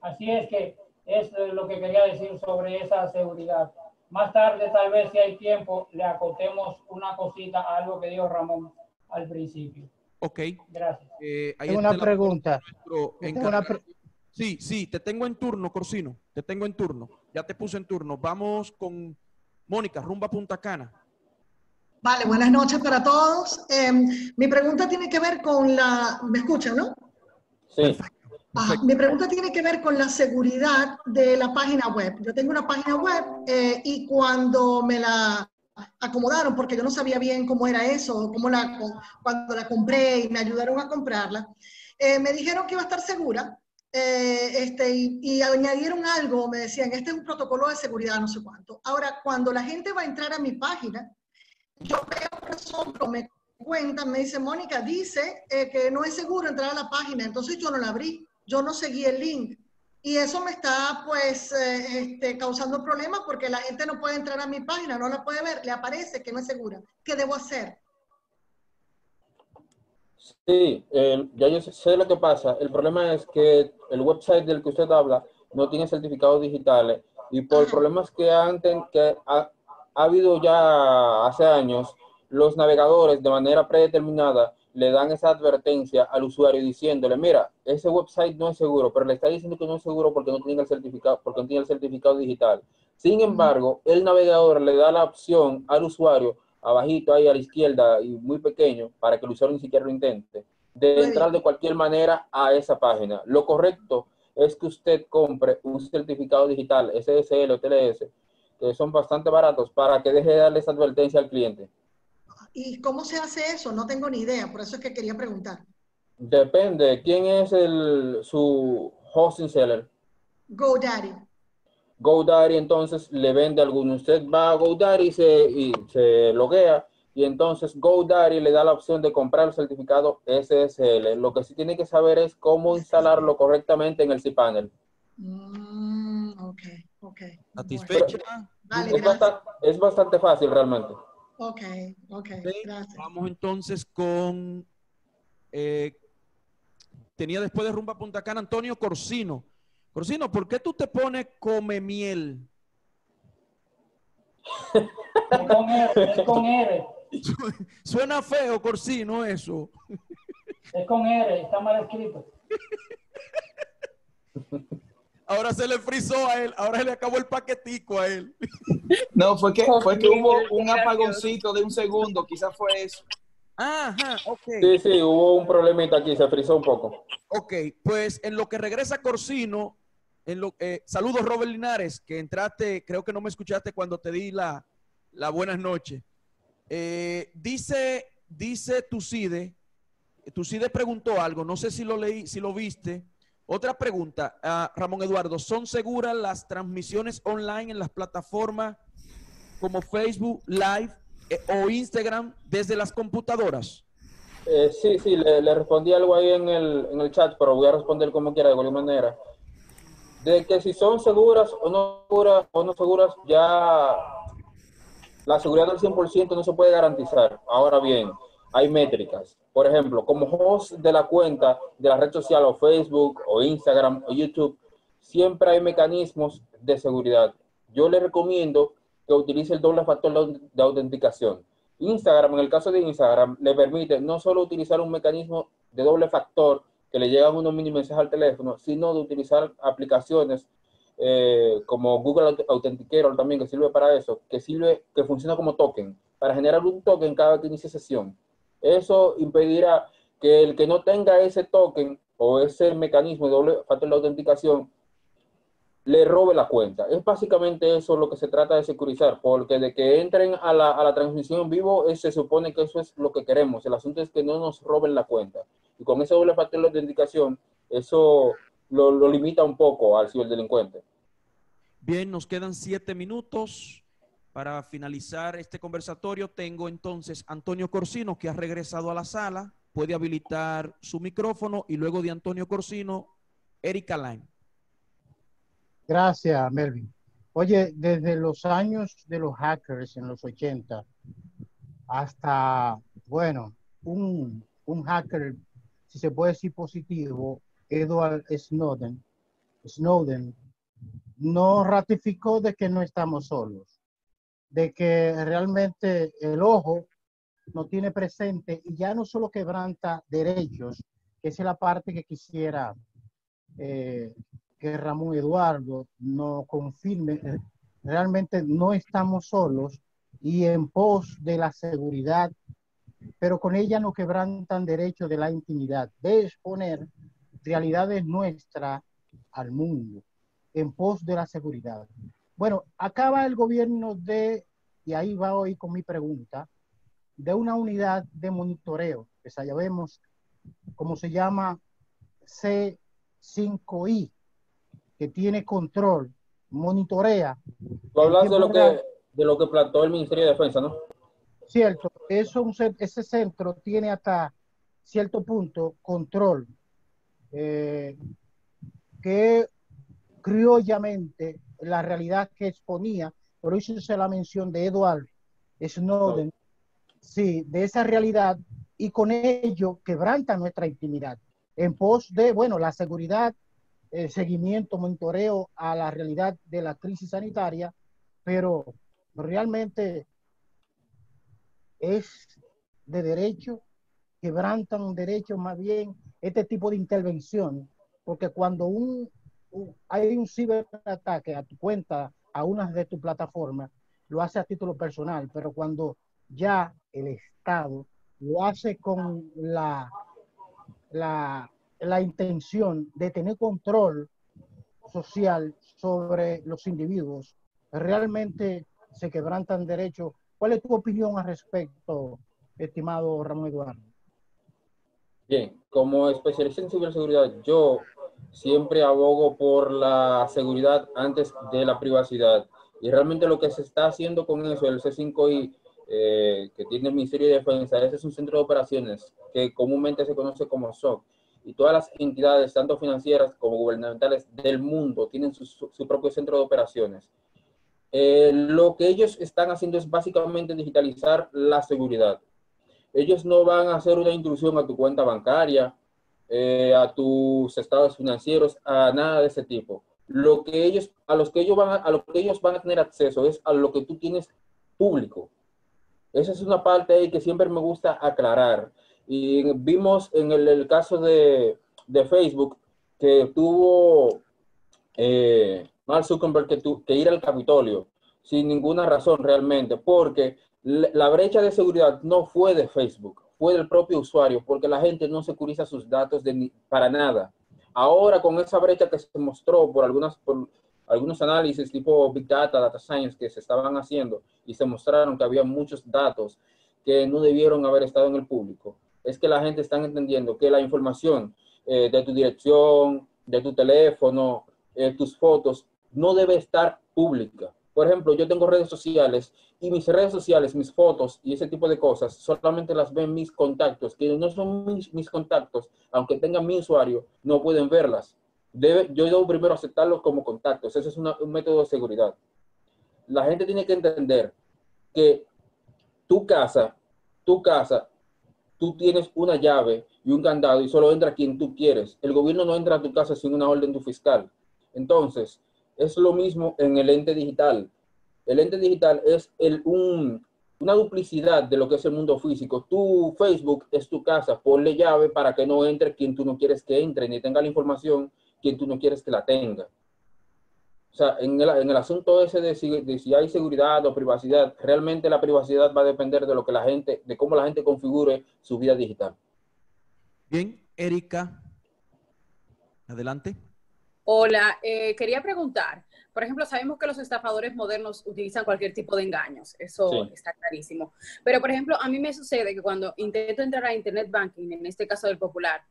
Así es que es lo que quería decir sobre esa seguridad. Más tarde, tal vez si hay tiempo, le acotemos una cosita a algo que dijo Ramón al principio. Ok. Gracias. Eh, tengo una pregunta. Sí, sí, te tengo en turno, Corsino. Te tengo en turno. Ya te puse en turno. Vamos con Mónica, rumba Punta Cana. Vale, buenas noches para todos. Em, mi pregunta tiene que ver con la... ¿Me escuchan, no? Sí. mi pregunta tiene que ver con la seguridad de la página web. Yo tengo una página web eh, y cuando me la acomodaron, porque yo no sabía bien cómo era eso, cómo la, cuando la compré y me ayudaron a comprarla, eh, me dijeron que iba a estar segura, eh, este, y, añadieron algo, me decían, este es un protocolo de seguridad, no sé cuánto. Ahora, cuando la gente va a entrar a mi página, yo veo, por ejemplo, me cuentan, me dice, Mónica, dice eh, que no es seguro entrar a la página, entonces yo no la abrí, yo no seguí el link. Y eso me está, pues, eh, este, causando problemas porque la gente no puede entrar a mi página, no la puede ver, le aparece que no es segura. ¿Qué debo hacer? Sí, ya yo sé, lo que pasa. El problema es que el website del que usted habla no tiene certificados digitales y por problemas que, antes, que ha, ha habido ya hace años, los navegadores de manera predeterminada le dan esa advertencia al usuario diciéndole, mira, ese website no es seguro, pero le está diciendo que no es seguro porque no tiene el certificado, porque no tiene el certificado digital. Sin embargo, el navegador le da la opción al usuario, abajito ahí a la izquierda y muy pequeño, para que el usuario ni siquiera lo intente, de entrar de cualquier manera a esa página. Lo correcto es que usted compre un certificado digital, SSL o TLS, que son bastante baratos, para que deje de darle esa advertencia al cliente. ¿Y cómo se hace eso? No tengo ni idea, por eso es que quería preguntar. Depende. ¿Quién es el, su hosting seller? GoDaddy. GoDaddy entonces le vende alguno. Usted va a GoDaddy y se, y se loguea y entonces GoDaddy le da la opción de comprar el certificado SSL. Lo que sí tiene que saber es cómo instalarlo correctamente en el cPanel. Mm, ok, ok. ¿Satisfecha? es bastante fácil realmente. Ok, ok, gracias. Vamos entonces con... Eh, tenía después de Rumba Punta Cana Antonio Corsino. Corsino, ¿por qué tú te pones come miel? Es con R, es con R. Suena feo, Corsino, eso. Es con R, está mal escrito. ahora se le frizó a él, ahora se le acabó el paquetico a él. No, fue que, fue que hubo un apagoncito de un segundo, quizás fue eso. Ajá, ok. Sí, sí, hubo un problemita aquí, se frizó un poco. Ok, pues en lo que regresa Corsino, en lo, eh, saludos Robert Linares, que entraste, creo que no me escuchaste cuando te di la, la buenas noches. Eh, dice, dice Tucide, Tucide preguntó algo, no sé si lo leí, si lo viste, otra pregunta, uh, Ramón Eduardo, ¿son seguras las transmisiones online en las plataformas como Facebook Live eh, o Instagram desde las computadoras? Eh, sí, sí, le, respondí algo ahí en el, en el chat, pero voy a responder como quiera, de cualquier manera. De que si son seguras o no seguras, o no seguras, ya la seguridad del 100% no se puede garantizar. Ahora bien, hay métricas. Por ejemplo, como host de la cuenta de la red social o Facebook o Instagram o YouTube, siempre hay mecanismos de seguridad. Yo le recomiendo que utilice el doble factor de autenticación. Instagram, en el caso de Instagram, le permite no solo utilizar un mecanismo de doble factor que le llegan unos mini mensajes al teléfono, sino de utilizar aplicaciones eh, como Google Authenticator también, que sirve para eso, que sirve, que funciona como token, para generar un token cada que inicie sesión. Eso impedirá que el que no tenga ese token o ese mecanismo de doble factor de autenticación le robe la cuenta. Es básicamente eso lo que se trata de securizar, porque de que entren a la, a la transmisión en vivo, se supone que eso es lo que queremos. El asunto es que no nos roben la cuenta. Y con ese doble factor de autenticación, eso lo, lo limita un poco al ciberdelincuente. Bien, nos quedan siete minutos. Para finalizar este conversatorio, tengo entonces Antonio Corsino, que ha regresado a la sala. Puede habilitar su micrófono y luego de Antonio Corsino, Erika Line. Gracias, Melvin. Oye, desde los años de los hackers en los 80 hasta, bueno, un, un hacker, si se puede decir positivo, Edward Snowden, Snowden, no ratificó de que no estamos solos de que realmente el ojo no tiene presente y ya no solo quebranta derechos, que es la parte que quisiera eh, que Ramón Eduardo no confirme, eh, realmente no estamos solos y en pos de la seguridad, pero con ella no quebrantan derechos de la intimidad, de exponer realidades nuestras al mundo en pos de la seguridad. Bueno, acaba el gobierno de, y ahí va hoy con mi pregunta, de una unidad de monitoreo, que sabemos cómo se llama CMDH, 5I, que tiene control, monitorea. Tú hablas de lo, que, de lo que plantó el Ministerio de Defensa, ¿no? Cierto, eso, ese centro tiene hasta cierto punto control, eh, que criollamente la realidad que exponía, por eso se la mención de Edward Snowden, sí, de esa realidad y con ello quebranta nuestra intimidad en pos de, bueno, la seguridad, el seguimiento, monitoreo a la realidad de la crisis sanitaria, pero realmente es de derecho, quebrantan un derecho más bien este tipo de intervención, porque cuando un, hay un ciberataque a tu cuenta, a una de tus plataformas, lo hace a título personal, pero cuando ya el Estado lo hace con la, la, la intención de tener control social sobre los individuos, realmente se quebrantan derechos. ¿Cuál es tu opinión al respecto, estimado Ramón Eduardo? Bien, como especialista en ciberseguridad, yo siempre abogo por la seguridad antes de la privacidad. Y realmente lo que se está haciendo con eso, el C5I, eh, que tiene el Ministerio de Defensa, ese es un centro de operaciones que comúnmente se conoce como SOC. Y todas las entidades, tanto financieras como gubernamentales del mundo, tienen su, su propio centro de operaciones. Eh, lo que ellos están haciendo es básicamente digitalizar la seguridad. Ellos no van a hacer una intrusión a tu cuenta bancaria, eh, a tus estados financieros, a nada de ese tipo. Lo que ellos, a los que ellos van a, a lo que ellos van a tener acceso es a lo que tú tienes público. Esa es una parte ahí que siempre me gusta aclarar. Y vimos en el, caso de, de, Facebook que tuvo eh, Mark Zuckerberg que, que ir al Capitolio sin ninguna razón realmente, porque la brecha de seguridad no fue de Facebook, fue del propio usuario, porque la gente no securiza sus datos de, para nada. Ahora con esa brecha que se mostró por algunas, por, algunos análisis tipo Big Data, Data Science que se estaban haciendo y se mostraron que había muchos datos que no debieron haber estado en el público, es que la gente está entendiendo que la información eh, de tu dirección, de tu teléfono, eh, tus fotos, no debe estar pública. Por ejemplo, yo tengo redes sociales y mis redes sociales, mis fotos y ese tipo de cosas solamente las ven mis contactos, que no son mis, contactos, aunque tengan mi usuario, no pueden verlas debe, yo debo primero aceptarlos como contactos. Ese es un método de seguridad. La gente tiene que entender que tu casa, tu casa, tú tienes una llave y un candado y solo entra quien tú quieres. El gobierno no entra a tu casa sin una orden tu fiscal. Entonces, es lo mismo en el ente digital. El ente digital es el, un, una duplicidad de lo que es el mundo físico. Tu Facebook es tu casa, ponle llave para que no entre quien tú no quieres que entre, ni tenga la información quien tú no quieres que la tenga. O sea, en el, en el asunto ese de si, de si, hay seguridad o privacidad, realmente la privacidad va a depender de lo que la gente, de cómo la gente configure su vida digital. Bien, Erika, adelante. Hola, eh, quería preguntar, por ejemplo, sabemos que los estafadores modernos utilizan cualquier tipo de engaños, eso sí. está clarísimo. Pero, por ejemplo, a mí me sucede que cuando intento entrar a Internet Banking, en este caso del Popular,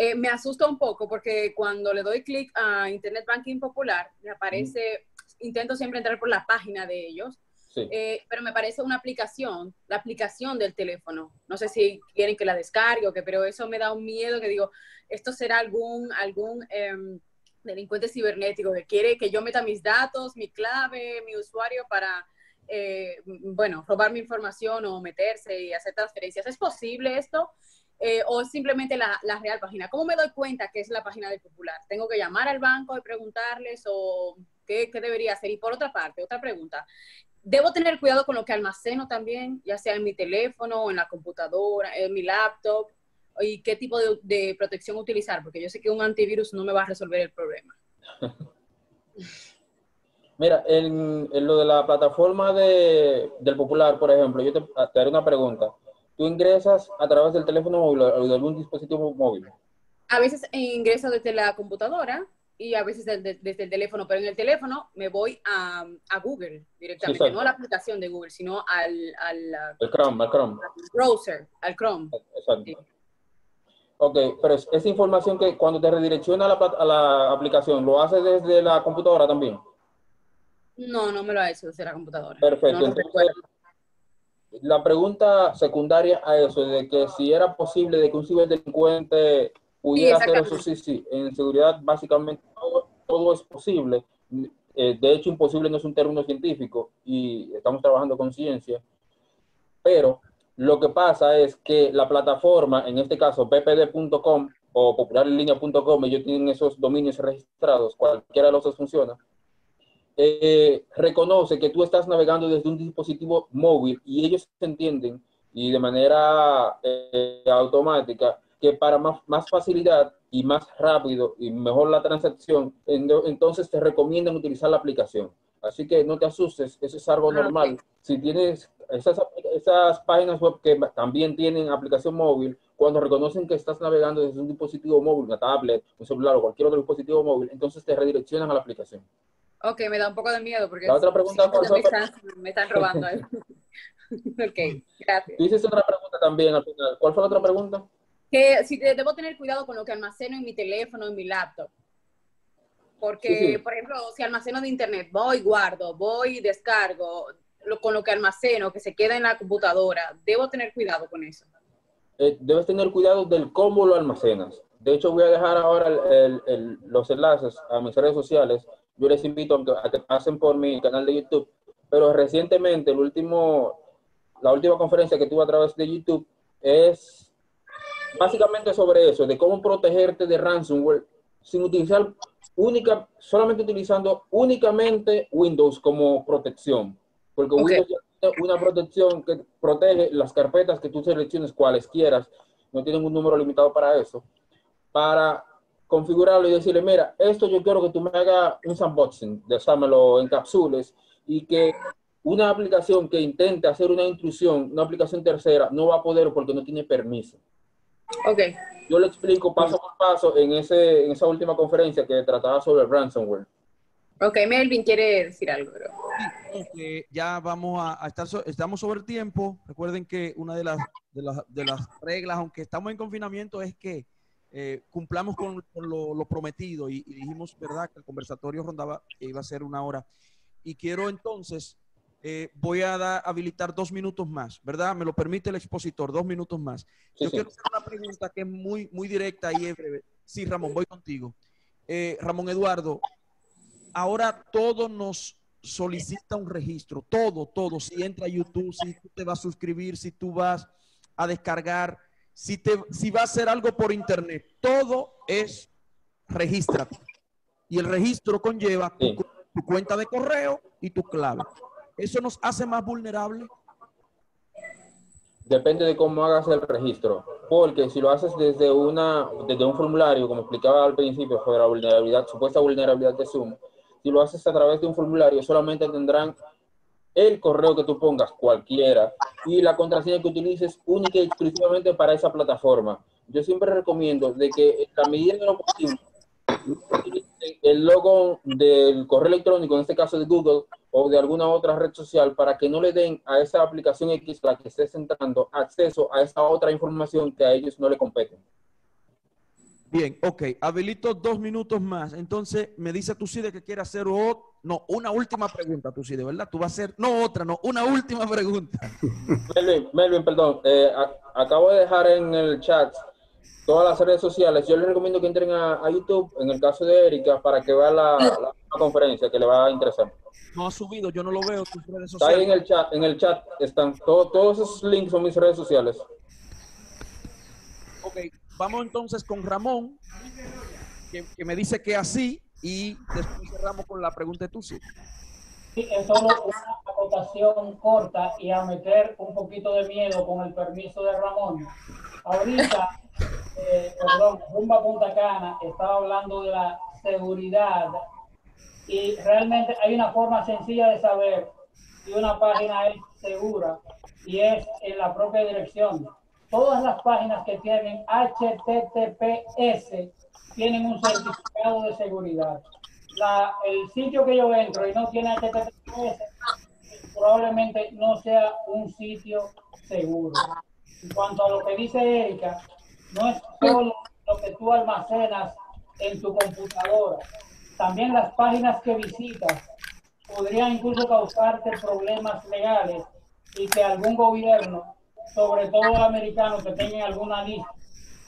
eh, me asusta un poco porque cuando le doy clic a Internet Banking Popular, me aparece, mm. intento siempre entrar por la página de ellos, sí. eh, pero me parece una aplicación, la aplicación del teléfono. No sé si quieren que la descargue o qué, pero eso me da un miedo que digo, esto será algún, algún eh, delincuente cibernético que quiere que yo meta mis datos, mi clave, mi usuario para... Eh, bueno, robar mi información o meterse y hacer transferencias. ¿Es posible esto? Eh, o simplemente la, la, real página. ¿Cómo me doy cuenta que es la página del Popular? ¿Tengo que llamar al banco y preguntarles o qué, qué debería hacer? Y por otra parte, otra pregunta. Debo tener cuidado con lo que almaceno también, ya sea en mi teléfono, en la computadora, en mi laptop, y qué tipo de, protección utilizar, porque yo sé que un antivirus no me va a resolver el problema. Mira, en, en, lo de la plataforma de, del Popular, por ejemplo, yo te, te haré una pregunta tú ingresas a través del teléfono móvil o de algún dispositivo móvil. A veces ingreso desde la computadora y a veces desde, desde el teléfono, pero en el teléfono me voy a, a Google directamente, sí, no a la aplicación de Google, sino al, al, el Chrome, al Chrome. Al browser, al Chrome. Exacto. Sí. Ok, pero es- esa información que cuando te redirecciona a la, plat- a la aplicación, ¿lo haces desde la computadora también? No, no me lo ha hecho desde la computadora. Perfecto. No Entonces. La pregunta secundaria a eso, de que si era posible de que un ciberdelincuente pudiera hacer eso, sí, sí. En seguridad, básicamente, todo, es posible. Eh, de hecho, imposible no es un término científico y estamos trabajando con ciencia. Pero lo que pasa es que la plataforma, en este caso ppd.com o popularenlinea.com, ellos tienen esos dominios registrados, cualquiera de los dos funciona, eh, reconoce que tú estás navegando desde un dispositivo móvil y ellos entienden y de manera eh, automática que para más, más facilidad y más rápido y mejor la transacción, en- entonces te recomiendan utilizar la aplicación. Así que no te asustes, eso es algo Ah, normal. ok. Si tienes esas, esas páginas web que también tienen aplicación móvil, cuando reconocen que estás navegando desde un dispositivo móvil, una tablet, un celular o cualquier otro dispositivo móvil, entonces te redireccionan a la aplicación. Ok, me da un poco de miedo porque La otra pregunta, que me están, me están robando algo. ok, gracias. Hiciste otra pregunta también al final. ¿Cuál fue la otra pregunta? Que si debo tener cuidado con lo que almaceno en mi teléfono, en mi laptop. Porque, Sí, sí. por ejemplo, si almaceno de internet, voy, guardo, voy, descargo, lo, con lo que almaceno, que se queda en la computadora, debo tener cuidado con eso. Eh, debes tener cuidado del cómo lo almacenas. De hecho, voy a dejar ahora el- el- el- los enlaces a mis redes sociales. Yo les invito a que, pasen por mi canal de YouTube. Pero recientemente, el último, la última conferencia que tuve a través de YouTube es básicamente sobre eso, de cómo protegerte de ransomware sin utilizar única, solamente utilizando únicamente Windows como protección. Porque Ok. Windows tiene una protección que protege las carpetas que tú selecciones cuales quieras, no tienen un número limitado para eso, para configurarlo y decirle, mira, esto yo quiero que tú me hagas un sandboxing, de me lo encapsules y que una aplicación que intente hacer una intrusión, una aplicación tercera, no va a poder porque no tiene permiso. Ok, Yo le explico paso por paso en, ese, en esa última conferencia que trataba sobre el ransomware. ok, Melvin quiere decir algo, pero... que ya vamos a, a estar, so- estamos sobre el tiempo. Recuerden que una de las, de las, de las reglas, aunque estamos en confinamiento, es que eh, cumplamos con, con lo, lo prometido y, y dijimos, ¿verdad?, que el conversatorio rondaba, que iba a ser una hora. Y quiero entonces, eh, voy a dar- habilitar dos minutos más, ¿verdad? Me lo permite el expositor, dos minutos más. Sí, Yo sí. quiero hacer una pregunta que es muy, muy directa y es breve. Sí, Ramón, voy contigo. Eh, Ramón Eduardo, ahora todo nos solicita un registro, todo, todo. Si entra a YouTube, si tú te vas a suscribir, si tú vas a descargar, si, te, si va a hacer algo por internet, todo es regístrate. Y el registro conlleva tu, cuenta de correo y tu clave. Eso nos hace más vulnerables. Depende de cómo hagas el registro, porque si lo haces desde, una, desde un formulario, como explicaba al principio sobre la vulnerabilidad, supuesta vulnerabilidad de Zoom, si lo haces a través de un formulario, solamente tendrán el correo que tú pongas, cualquiera, y la contraseña que utilices única y exclusivamente para esa plataforma. Yo siempre recomiendo de que en la medida de lo posible el logo del correo electrónico, en este caso de Google, o de alguna otra red social, para que no le den a esa aplicación X, la que estés entrando, acceso a esa otra información que a ellos no le competen. Bien, ok, habilito dos minutos más. Entonces, me dice Tucide que quiere hacer o- no, una última pregunta, Tucide, ¿verdad? Tú vas a hacer, no otra, no, una última pregunta. Melvin, Melvin, perdón, eh, a- acabo de dejar en el chat todas las redes sociales. Yo les recomiendo que entren a, a YouTube, en el caso de Erika, para que vean la, la conferencia que le va a interesar. No ha subido, yo no lo veo, tus redes Está ahí en sociales. el chat, en el chat están todo- todos esos links son mis redes sociales. Ok, vamos entonces con Ramón, que, que me dice que así, y después cerramos con la pregunta de Tucide. Sí, es solo una acotación corta y a meter un poquito de miedo con el permiso de Ramón. Ahorita, eh, perdón, Rumba Punta Cana estaba hablando de la seguridad y realmente hay una forma sencilla de saber si una página es segura y es en la propia dirección. Todas las páginas que tienen HTTPS tienen un certificado de seguridad. La, el sitio que yo entro y no tiene HTTPS probablemente no sea un sitio seguro. En cuanto a lo que dice Erika, no es solo lo que tú almacenas en tu computadora, también las páginas que visitas podrían incluso causarte problemas legales y que algún gobierno, sobre todo el americano, que tenga alguna lista,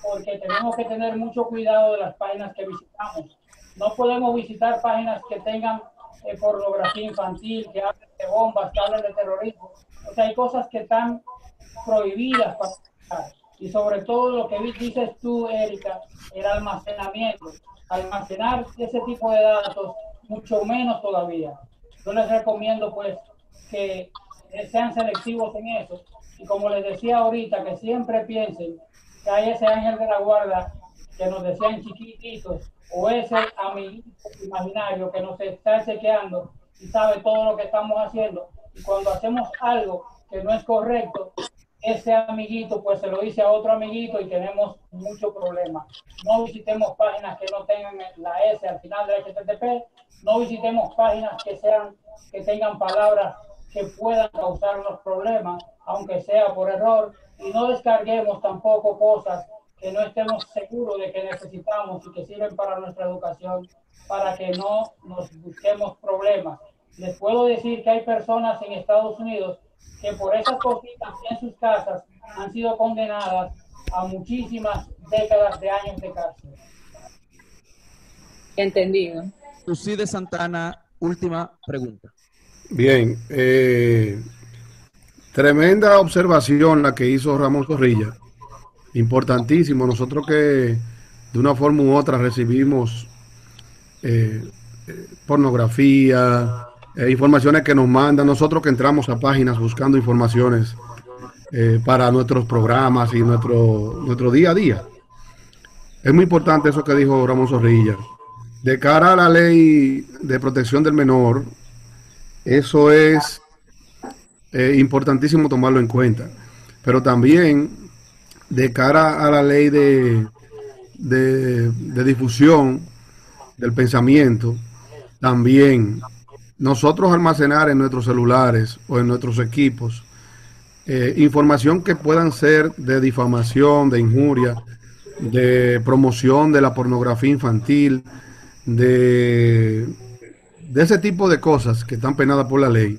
porque tenemos que tener mucho cuidado de las páginas que visitamos. No podemos visitar páginas que tengan eh, pornografía infantil, que hablen de bombas, que hablen de terrorismo. O sea, hay cosas que están prohibidas para y sobre todo lo que dices tú, Erika, el almacenamiento. Almacenar ese tipo de datos, mucho menos todavía. Yo les recomiendo pues que sean selectivos en eso. Y como les decía ahorita, que siempre piensen que hay ese ángel de la guarda que nos decían chiquititos o ese amiguito imaginario que nos está chequeando y sabe todo lo que estamos haciendo. Y cuando hacemos algo que no es correcto, ese amiguito pues se lo dice a otro amiguito y tenemos mucho problema. No visitemos páginas que no tengan la S al final del HTTP, no visitemos páginas que sean que tengan palabras que puedan causarnos problemas, aunque sea por error, y no descarguemos tampoco cosas que no estemos seguros de que necesitamos y que sirven para nuestra educación, para que no nos busquemos problemas. Les puedo decir que hay personas en Estados Unidos que por esas cositas en sus casas han sido condenadas a muchísimas décadas de años de cárcel. Entendido. de Santana, última pregunta. Bien, eh, tremenda observación la que hizo Ramón Zorrilla. Importantísimo. Nosotros que de una forma u otra recibimos eh, eh, pornografía, eh, informaciones que nos mandan, nosotros que entramos a páginas buscando informaciones eh, para nuestros programas y nuestro, nuestro día a día. Es muy importante eso que dijo Ramón Zorrilla. De cara a la ley de protección del menor, eso es eh, importantísimo tomarlo en cuenta. Pero también de cara a la ley de, de, difusión del pensamiento, también nosotros almacenar en nuestros celulares o en nuestros equipos eh, información que puedan ser de difamación, de injuria, de promoción de la pornografía infantil, de, de ese tipo de cosas que están penadas por la ley,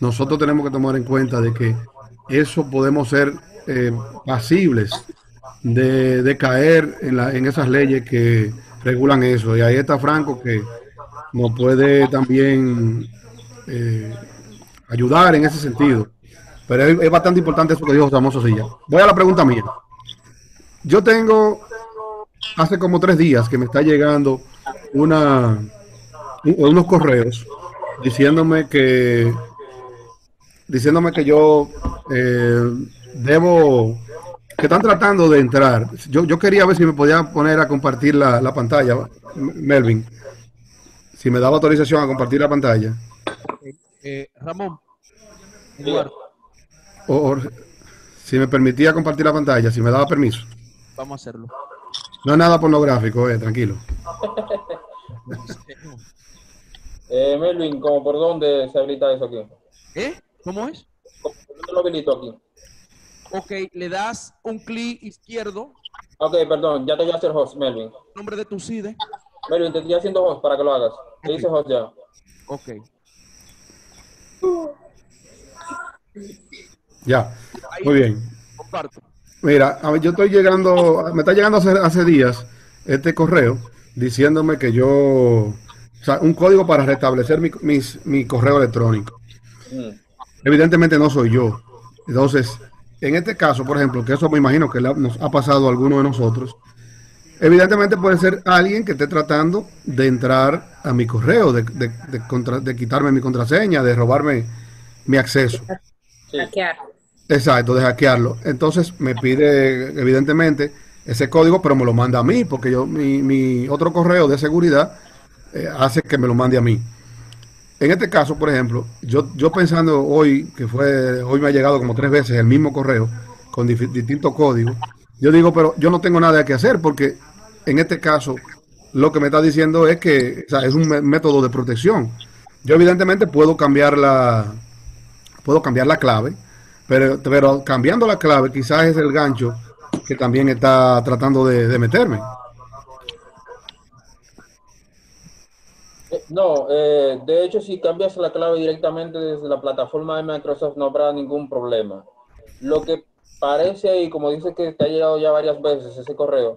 nosotros tenemos que tomar en cuenta de que eso podemos ser eh, pasibles de, de caer en, la, en esas leyes que regulan eso. Y ahí está Franco que nos puede también eh, ayudar en ese sentido. Pero es, bastante importante eso que dijo Ramón Sosilla. Voy a la pregunta mía. Yo tengo hace como tres días que me está llegando una unos correos diciéndome que diciéndome que yo eh, debo que están tratando de entrar. Yo, yo quería ver si me podía poner a compartir la, la pantalla, Melvin si me daba autorización a compartir la pantalla. Eh, Ramón, O, si me permitía compartir la pantalla, si me daba permiso. Vamos a hacerlo. No es nada pornográfico, eh, tranquilo. eh, Melvin, ¿cómo por dónde se habilita eso aquí? ¿Eh? ¿Cómo es? ¿Por dónde lo habilito aquí? Ok, le das un clic izquierdo. Ok, perdón, ya te voy a hacer host, Melvin. Nombre de tu CIDE. Melvin, te estoy haciendo host para que lo hagas. Te dice host ya. Ok. Ya, muy bien. Comparto. Mira, a ver, yo estoy llegando, me está llegando hace, hace días este correo diciéndome que yo, o sea, un código para restablecer mi, mis, mi correo electrónico. Mm. Evidentemente no soy yo. Entonces, en este caso, por ejemplo, que eso me imagino que nos ha pasado a alguno de nosotros, evidentemente puede ser alguien que esté tratando de entrar a mi correo, de, de- de contra- de quitarme mi contraseña, de robarme mi acceso. Hackear. Exacto, de hackearlo. Entonces me pide, evidentemente, ese código, pero me lo manda a mí, porque yo, mi, mi otro correo de seguridad eh, hace que me lo mande a mí. En este caso, por ejemplo, yo, yo pensando hoy, que fue, hoy me ha llegado como tres veces el mismo correo, con distintos códigos, yo digo, pero yo no tengo nada que hacer, porque en este caso, lo que me está diciendo es que es un método de protección. Yo evidentemente puedo cambiar la, puedo cambiar la clave, pero, cambiando la clave quizás es el gancho que también está tratando de meterme. Eh, No, eh, de hecho, si cambias la clave directamente desde la plataforma de Microsoft, no habrá ningún problema. Lo que parece ahí, como dice que te ha llegado ya varias veces ese correo,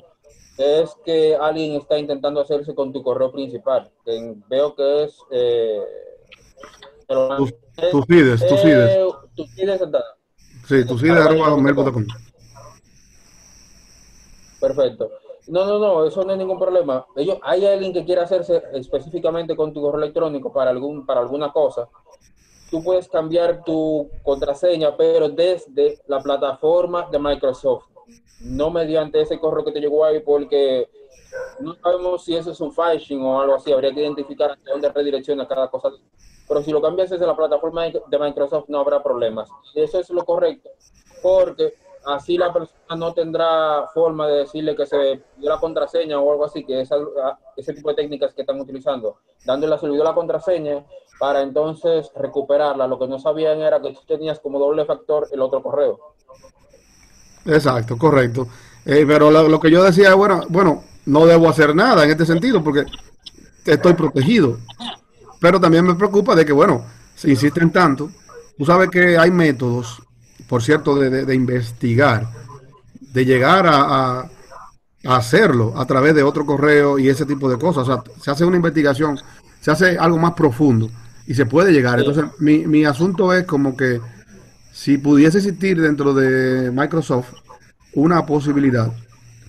es que alguien está intentando hacerse con tu correo principal. que veo que es. Eh, Tus- tus tus eh, tus. Sí, tu sitio arroba. Perfecto. No, no, no, eso no es ningún problema. Ellos, hay alguien que quiera hacerse específicamente con tu correo electrónico para algún, para alguna cosa. Tú puedes cambiar tu contraseña, pero desde la plataforma de Microsoft, no mediante ese correo que te llegó ahí, porque no sabemos si eso es un phishing o algo así. Habría que identificar dónde redirecciona cada cosa. Pero si lo cambias desde la plataforma de Microsoft, no habrá problemas. Eso es lo correcto, porque así la persona no tendrá forma de decirle que se dio la contraseña o algo así, que es algo- a- ese tipo de técnicas que están utilizando, dándole a la contraseña para entonces recuperarla. Lo que no sabían era que tú tenías como doble factor el otro correo. Exacto, correcto. Eh, pero lo, lo que yo decía, bueno, bueno, no debo hacer nada en este sentido porque estoy protegido. Pero también me preocupa de que, bueno, si insisten tanto, tú sabes que hay métodos, por cierto, de, de- de investigar, de llegar a, a- a hacerlo a través de otro correo y ese tipo de cosas. O sea, se hace una investigación, se hace algo más profundo y se puede llegar. Entonces, mi, mi asunto es como que si pudiese existir dentro de Microsoft una posibilidad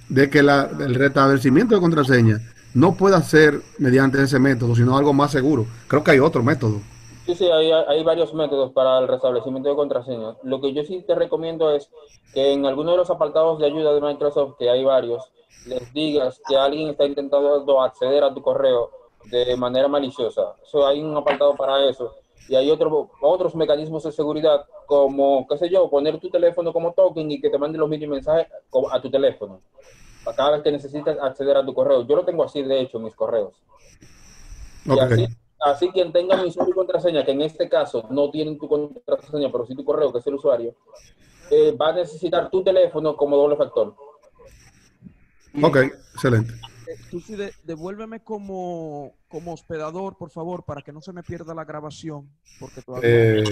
de que la- el restablecimiento de contraseña no pueda ser mediante ese método, sino algo más seguro. Creo que hay otro método. Sí, sí, hay, hay varios métodos para el restablecimiento de contraseñas. Lo que yo sí te recomiendo es que en alguno de los apartados de ayuda de Microsoft, que hay varios, les digas que alguien está intentando acceder a tu correo de manera maliciosa. Eso, hay un apartado para eso. Y hay otro, otros mecanismos de seguridad, como, qué sé yo, poner tu teléfono como token y que te mande los mismos mensajes a tu teléfono. Cada vez que necesites acceder a tu correo. Yo lo tengo así, de hecho, en mis correos. Y Ok. así, así quien tenga mi usuario y contraseña, que en este caso no tienen tu contraseña, pero sí tu correo, que es el usuario, eh, va a necesitar tu teléfono como doble factor. Ok, excelente. Eh, Tú sí, de- devuélveme como, como hospedador, por favor, para que no se me pierda la grabación, porque todavía... Eh,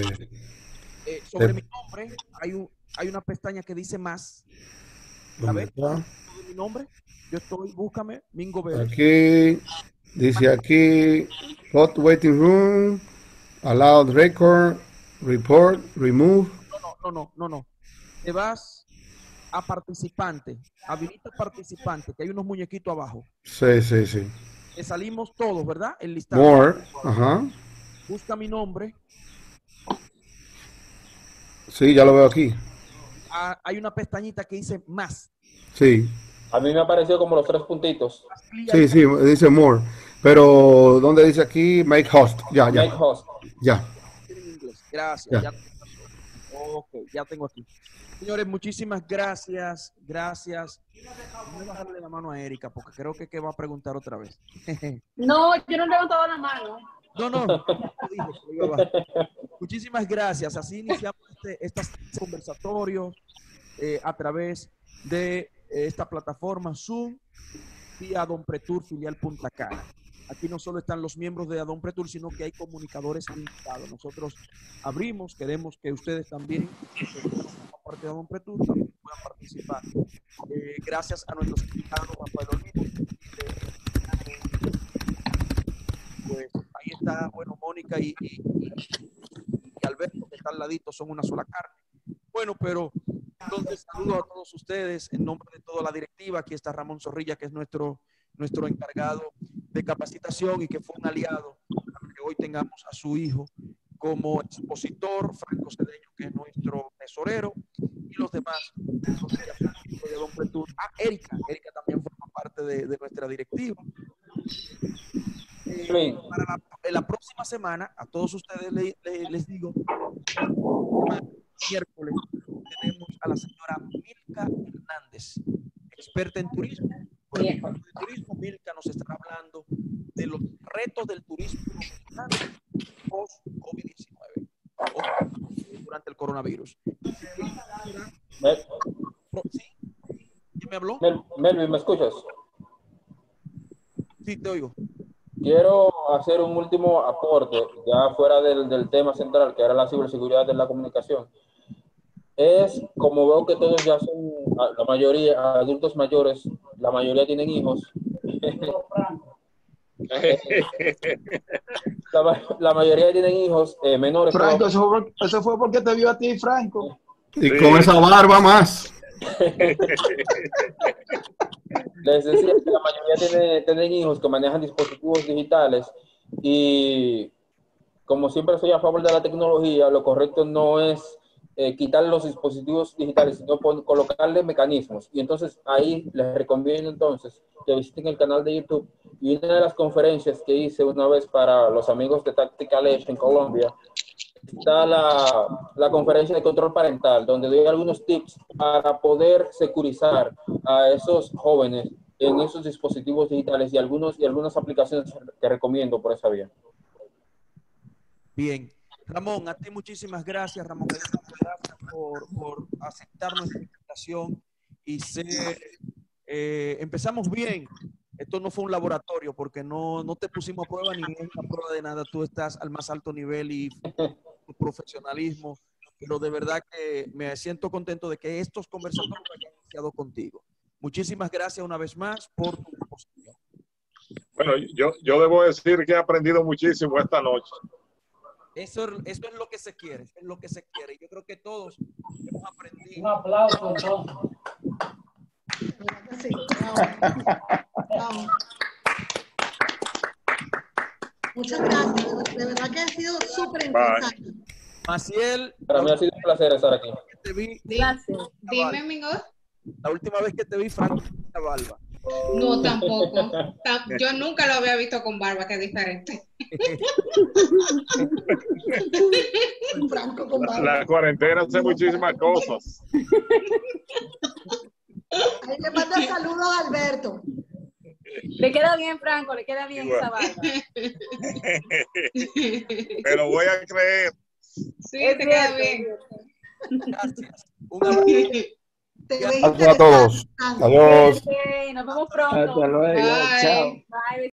Eh, sobre te- mi nombre hay, un, hay una pestaña que dice más. De mi nombre, yo estoy, búscame, Mingo Vélez. Aquí dice aquí hot waiting room, allowed record, report, remove. No, no, no, no, no, no. Te vas a participante, habilita participante, que hay unos muñequitos abajo. Sí, sí, sí. Salimos todos, ¿verdad? El listado. More, ajá. Busca mi nombre. Sí, ya lo veo aquí. Ah, hay una pestañita que dice más. Sí, A mí me apareció como los tres puntitos. sí, sí, dice more. Pero, ¿dónde dice aquí? Make host. Ya, ya, Make host. ya. Gracias. Ya. Ya. Ok, ya tengo aquí. Señores, muchísimas gracias. Gracias. Voy a bajarle la mano a Erika porque creo que, que va a preguntar otra vez. No, yo no he levantado la mano. No, no. Muchísimas gracias. Así iniciamos este, estos conversatorios eh, a través de eh, esta plataforma Zoom vía Don Pretur filial Punta Cana. Aquí no solo están los miembros de Adon Pretur, sino que hay comunicadores invitados. Nosotros abrimos, queremos que ustedes también, parte de Adon Pretur, también puedan participar. Eh, gracias a nuestros invitados, Rafael Olivo, pues ahí está, bueno, Mónica y, y- y- y Alberto, que están al ladito, son una sola carne. Bueno, pero entonces saludo a todos ustedes en nombre de toda la directiva. Aquí está Ramón Zorrilla, que es nuestro, nuestro encargado de capacitación y que fue un aliado para que hoy tengamos a su hijo como expositor, Franco Cedeño, que es nuestro tesorero, y los demás. de Don Pretur. Ah, Erika, Erika también forma parte de, de nuestra directiva. Eh, Sí. para la, en la próxima semana, a todos ustedes le- le- les digo, miércoles tenemos a la señora Milka Hernández, experta en turismo. Por el turismo, Milka nos estará hablando de los retos del turismo dominicano post-COVID-19 o durante el coronavirus. Sí, me habló? Mel- Melvin, ¿me escuchas? Sí, te oigo. Quiero hacer un último aporte, ya fuera del, del tema central, que era la ciberseguridad de la comunicación. Es como veo que todos ya son, a- la mayoría, adultos mayores, la mayoría tienen hijos. La, la mayoría tienen hijos eh, menores. Franco, eso fue, eso fue porque te vio a ti, Franco. Y con esa barba más. Les decía que la mayoría tiene- tienen hijos que manejan dispositivos digitales y como siempre soy a favor de la tecnología, lo correcto no es eh, quitar los dispositivos digitales, sino colocarle mecanismos. Y entonces ahí les recomiendo entonces que visiten el canal de YouTube y una de las conferencias que hice una vez para los amigos de Tactical Edge en Colombia, está la, la conferencia de control parental, donde doy algunos tips para poder securizar a esos jóvenes en esos dispositivos digitales y, algunos, y algunas aplicaciones que recomiendo por esa vía. Bien. Ramón, a ti muchísimas gracias, Ramón. Gracias por, por aceptar nuestra invitación y ser, eh, empezamos bien. Esto no fue un laboratorio porque no, no te pusimos a prueba ni es una prueba de nada. Tú estás al más alto nivel y tu profesionalismo. Pero de verdad que me siento contento de que estos conversatorios hayan iniciado contigo. Muchísimas gracias una vez más por tu disposición. Bueno, yo, yo debo decir que he aprendido muchísimo esta noche. Eso, eso es lo que se quiere, es lo que se quiere. Yo creo que todos hemos aprendido. Un aplauso entonces. Sí, bravo. Bravo. Muchas gracias. De, verdad que ha sido súper interesante. Maciel, Para mí ha sido un placer estar aquí. te vi. Dime, Mingo. la última vez que te vi, Franco, la barba. No, tampoco. Tam- Yo nunca lo había visto con barba, que es diferente. Franco con barba. La cuarentena hace muchísimas cosas. Ahí le manda saludos a Alberto. Le queda bien, Franco, le queda bien Igual. esa barba. Pero voy a creer. Sí, Es te queda bien. Gracias. Un abrazo. Te Gracias a todos. Adiós. Nos vemos pronto. Hasta luego. Bye. Chao. Bye.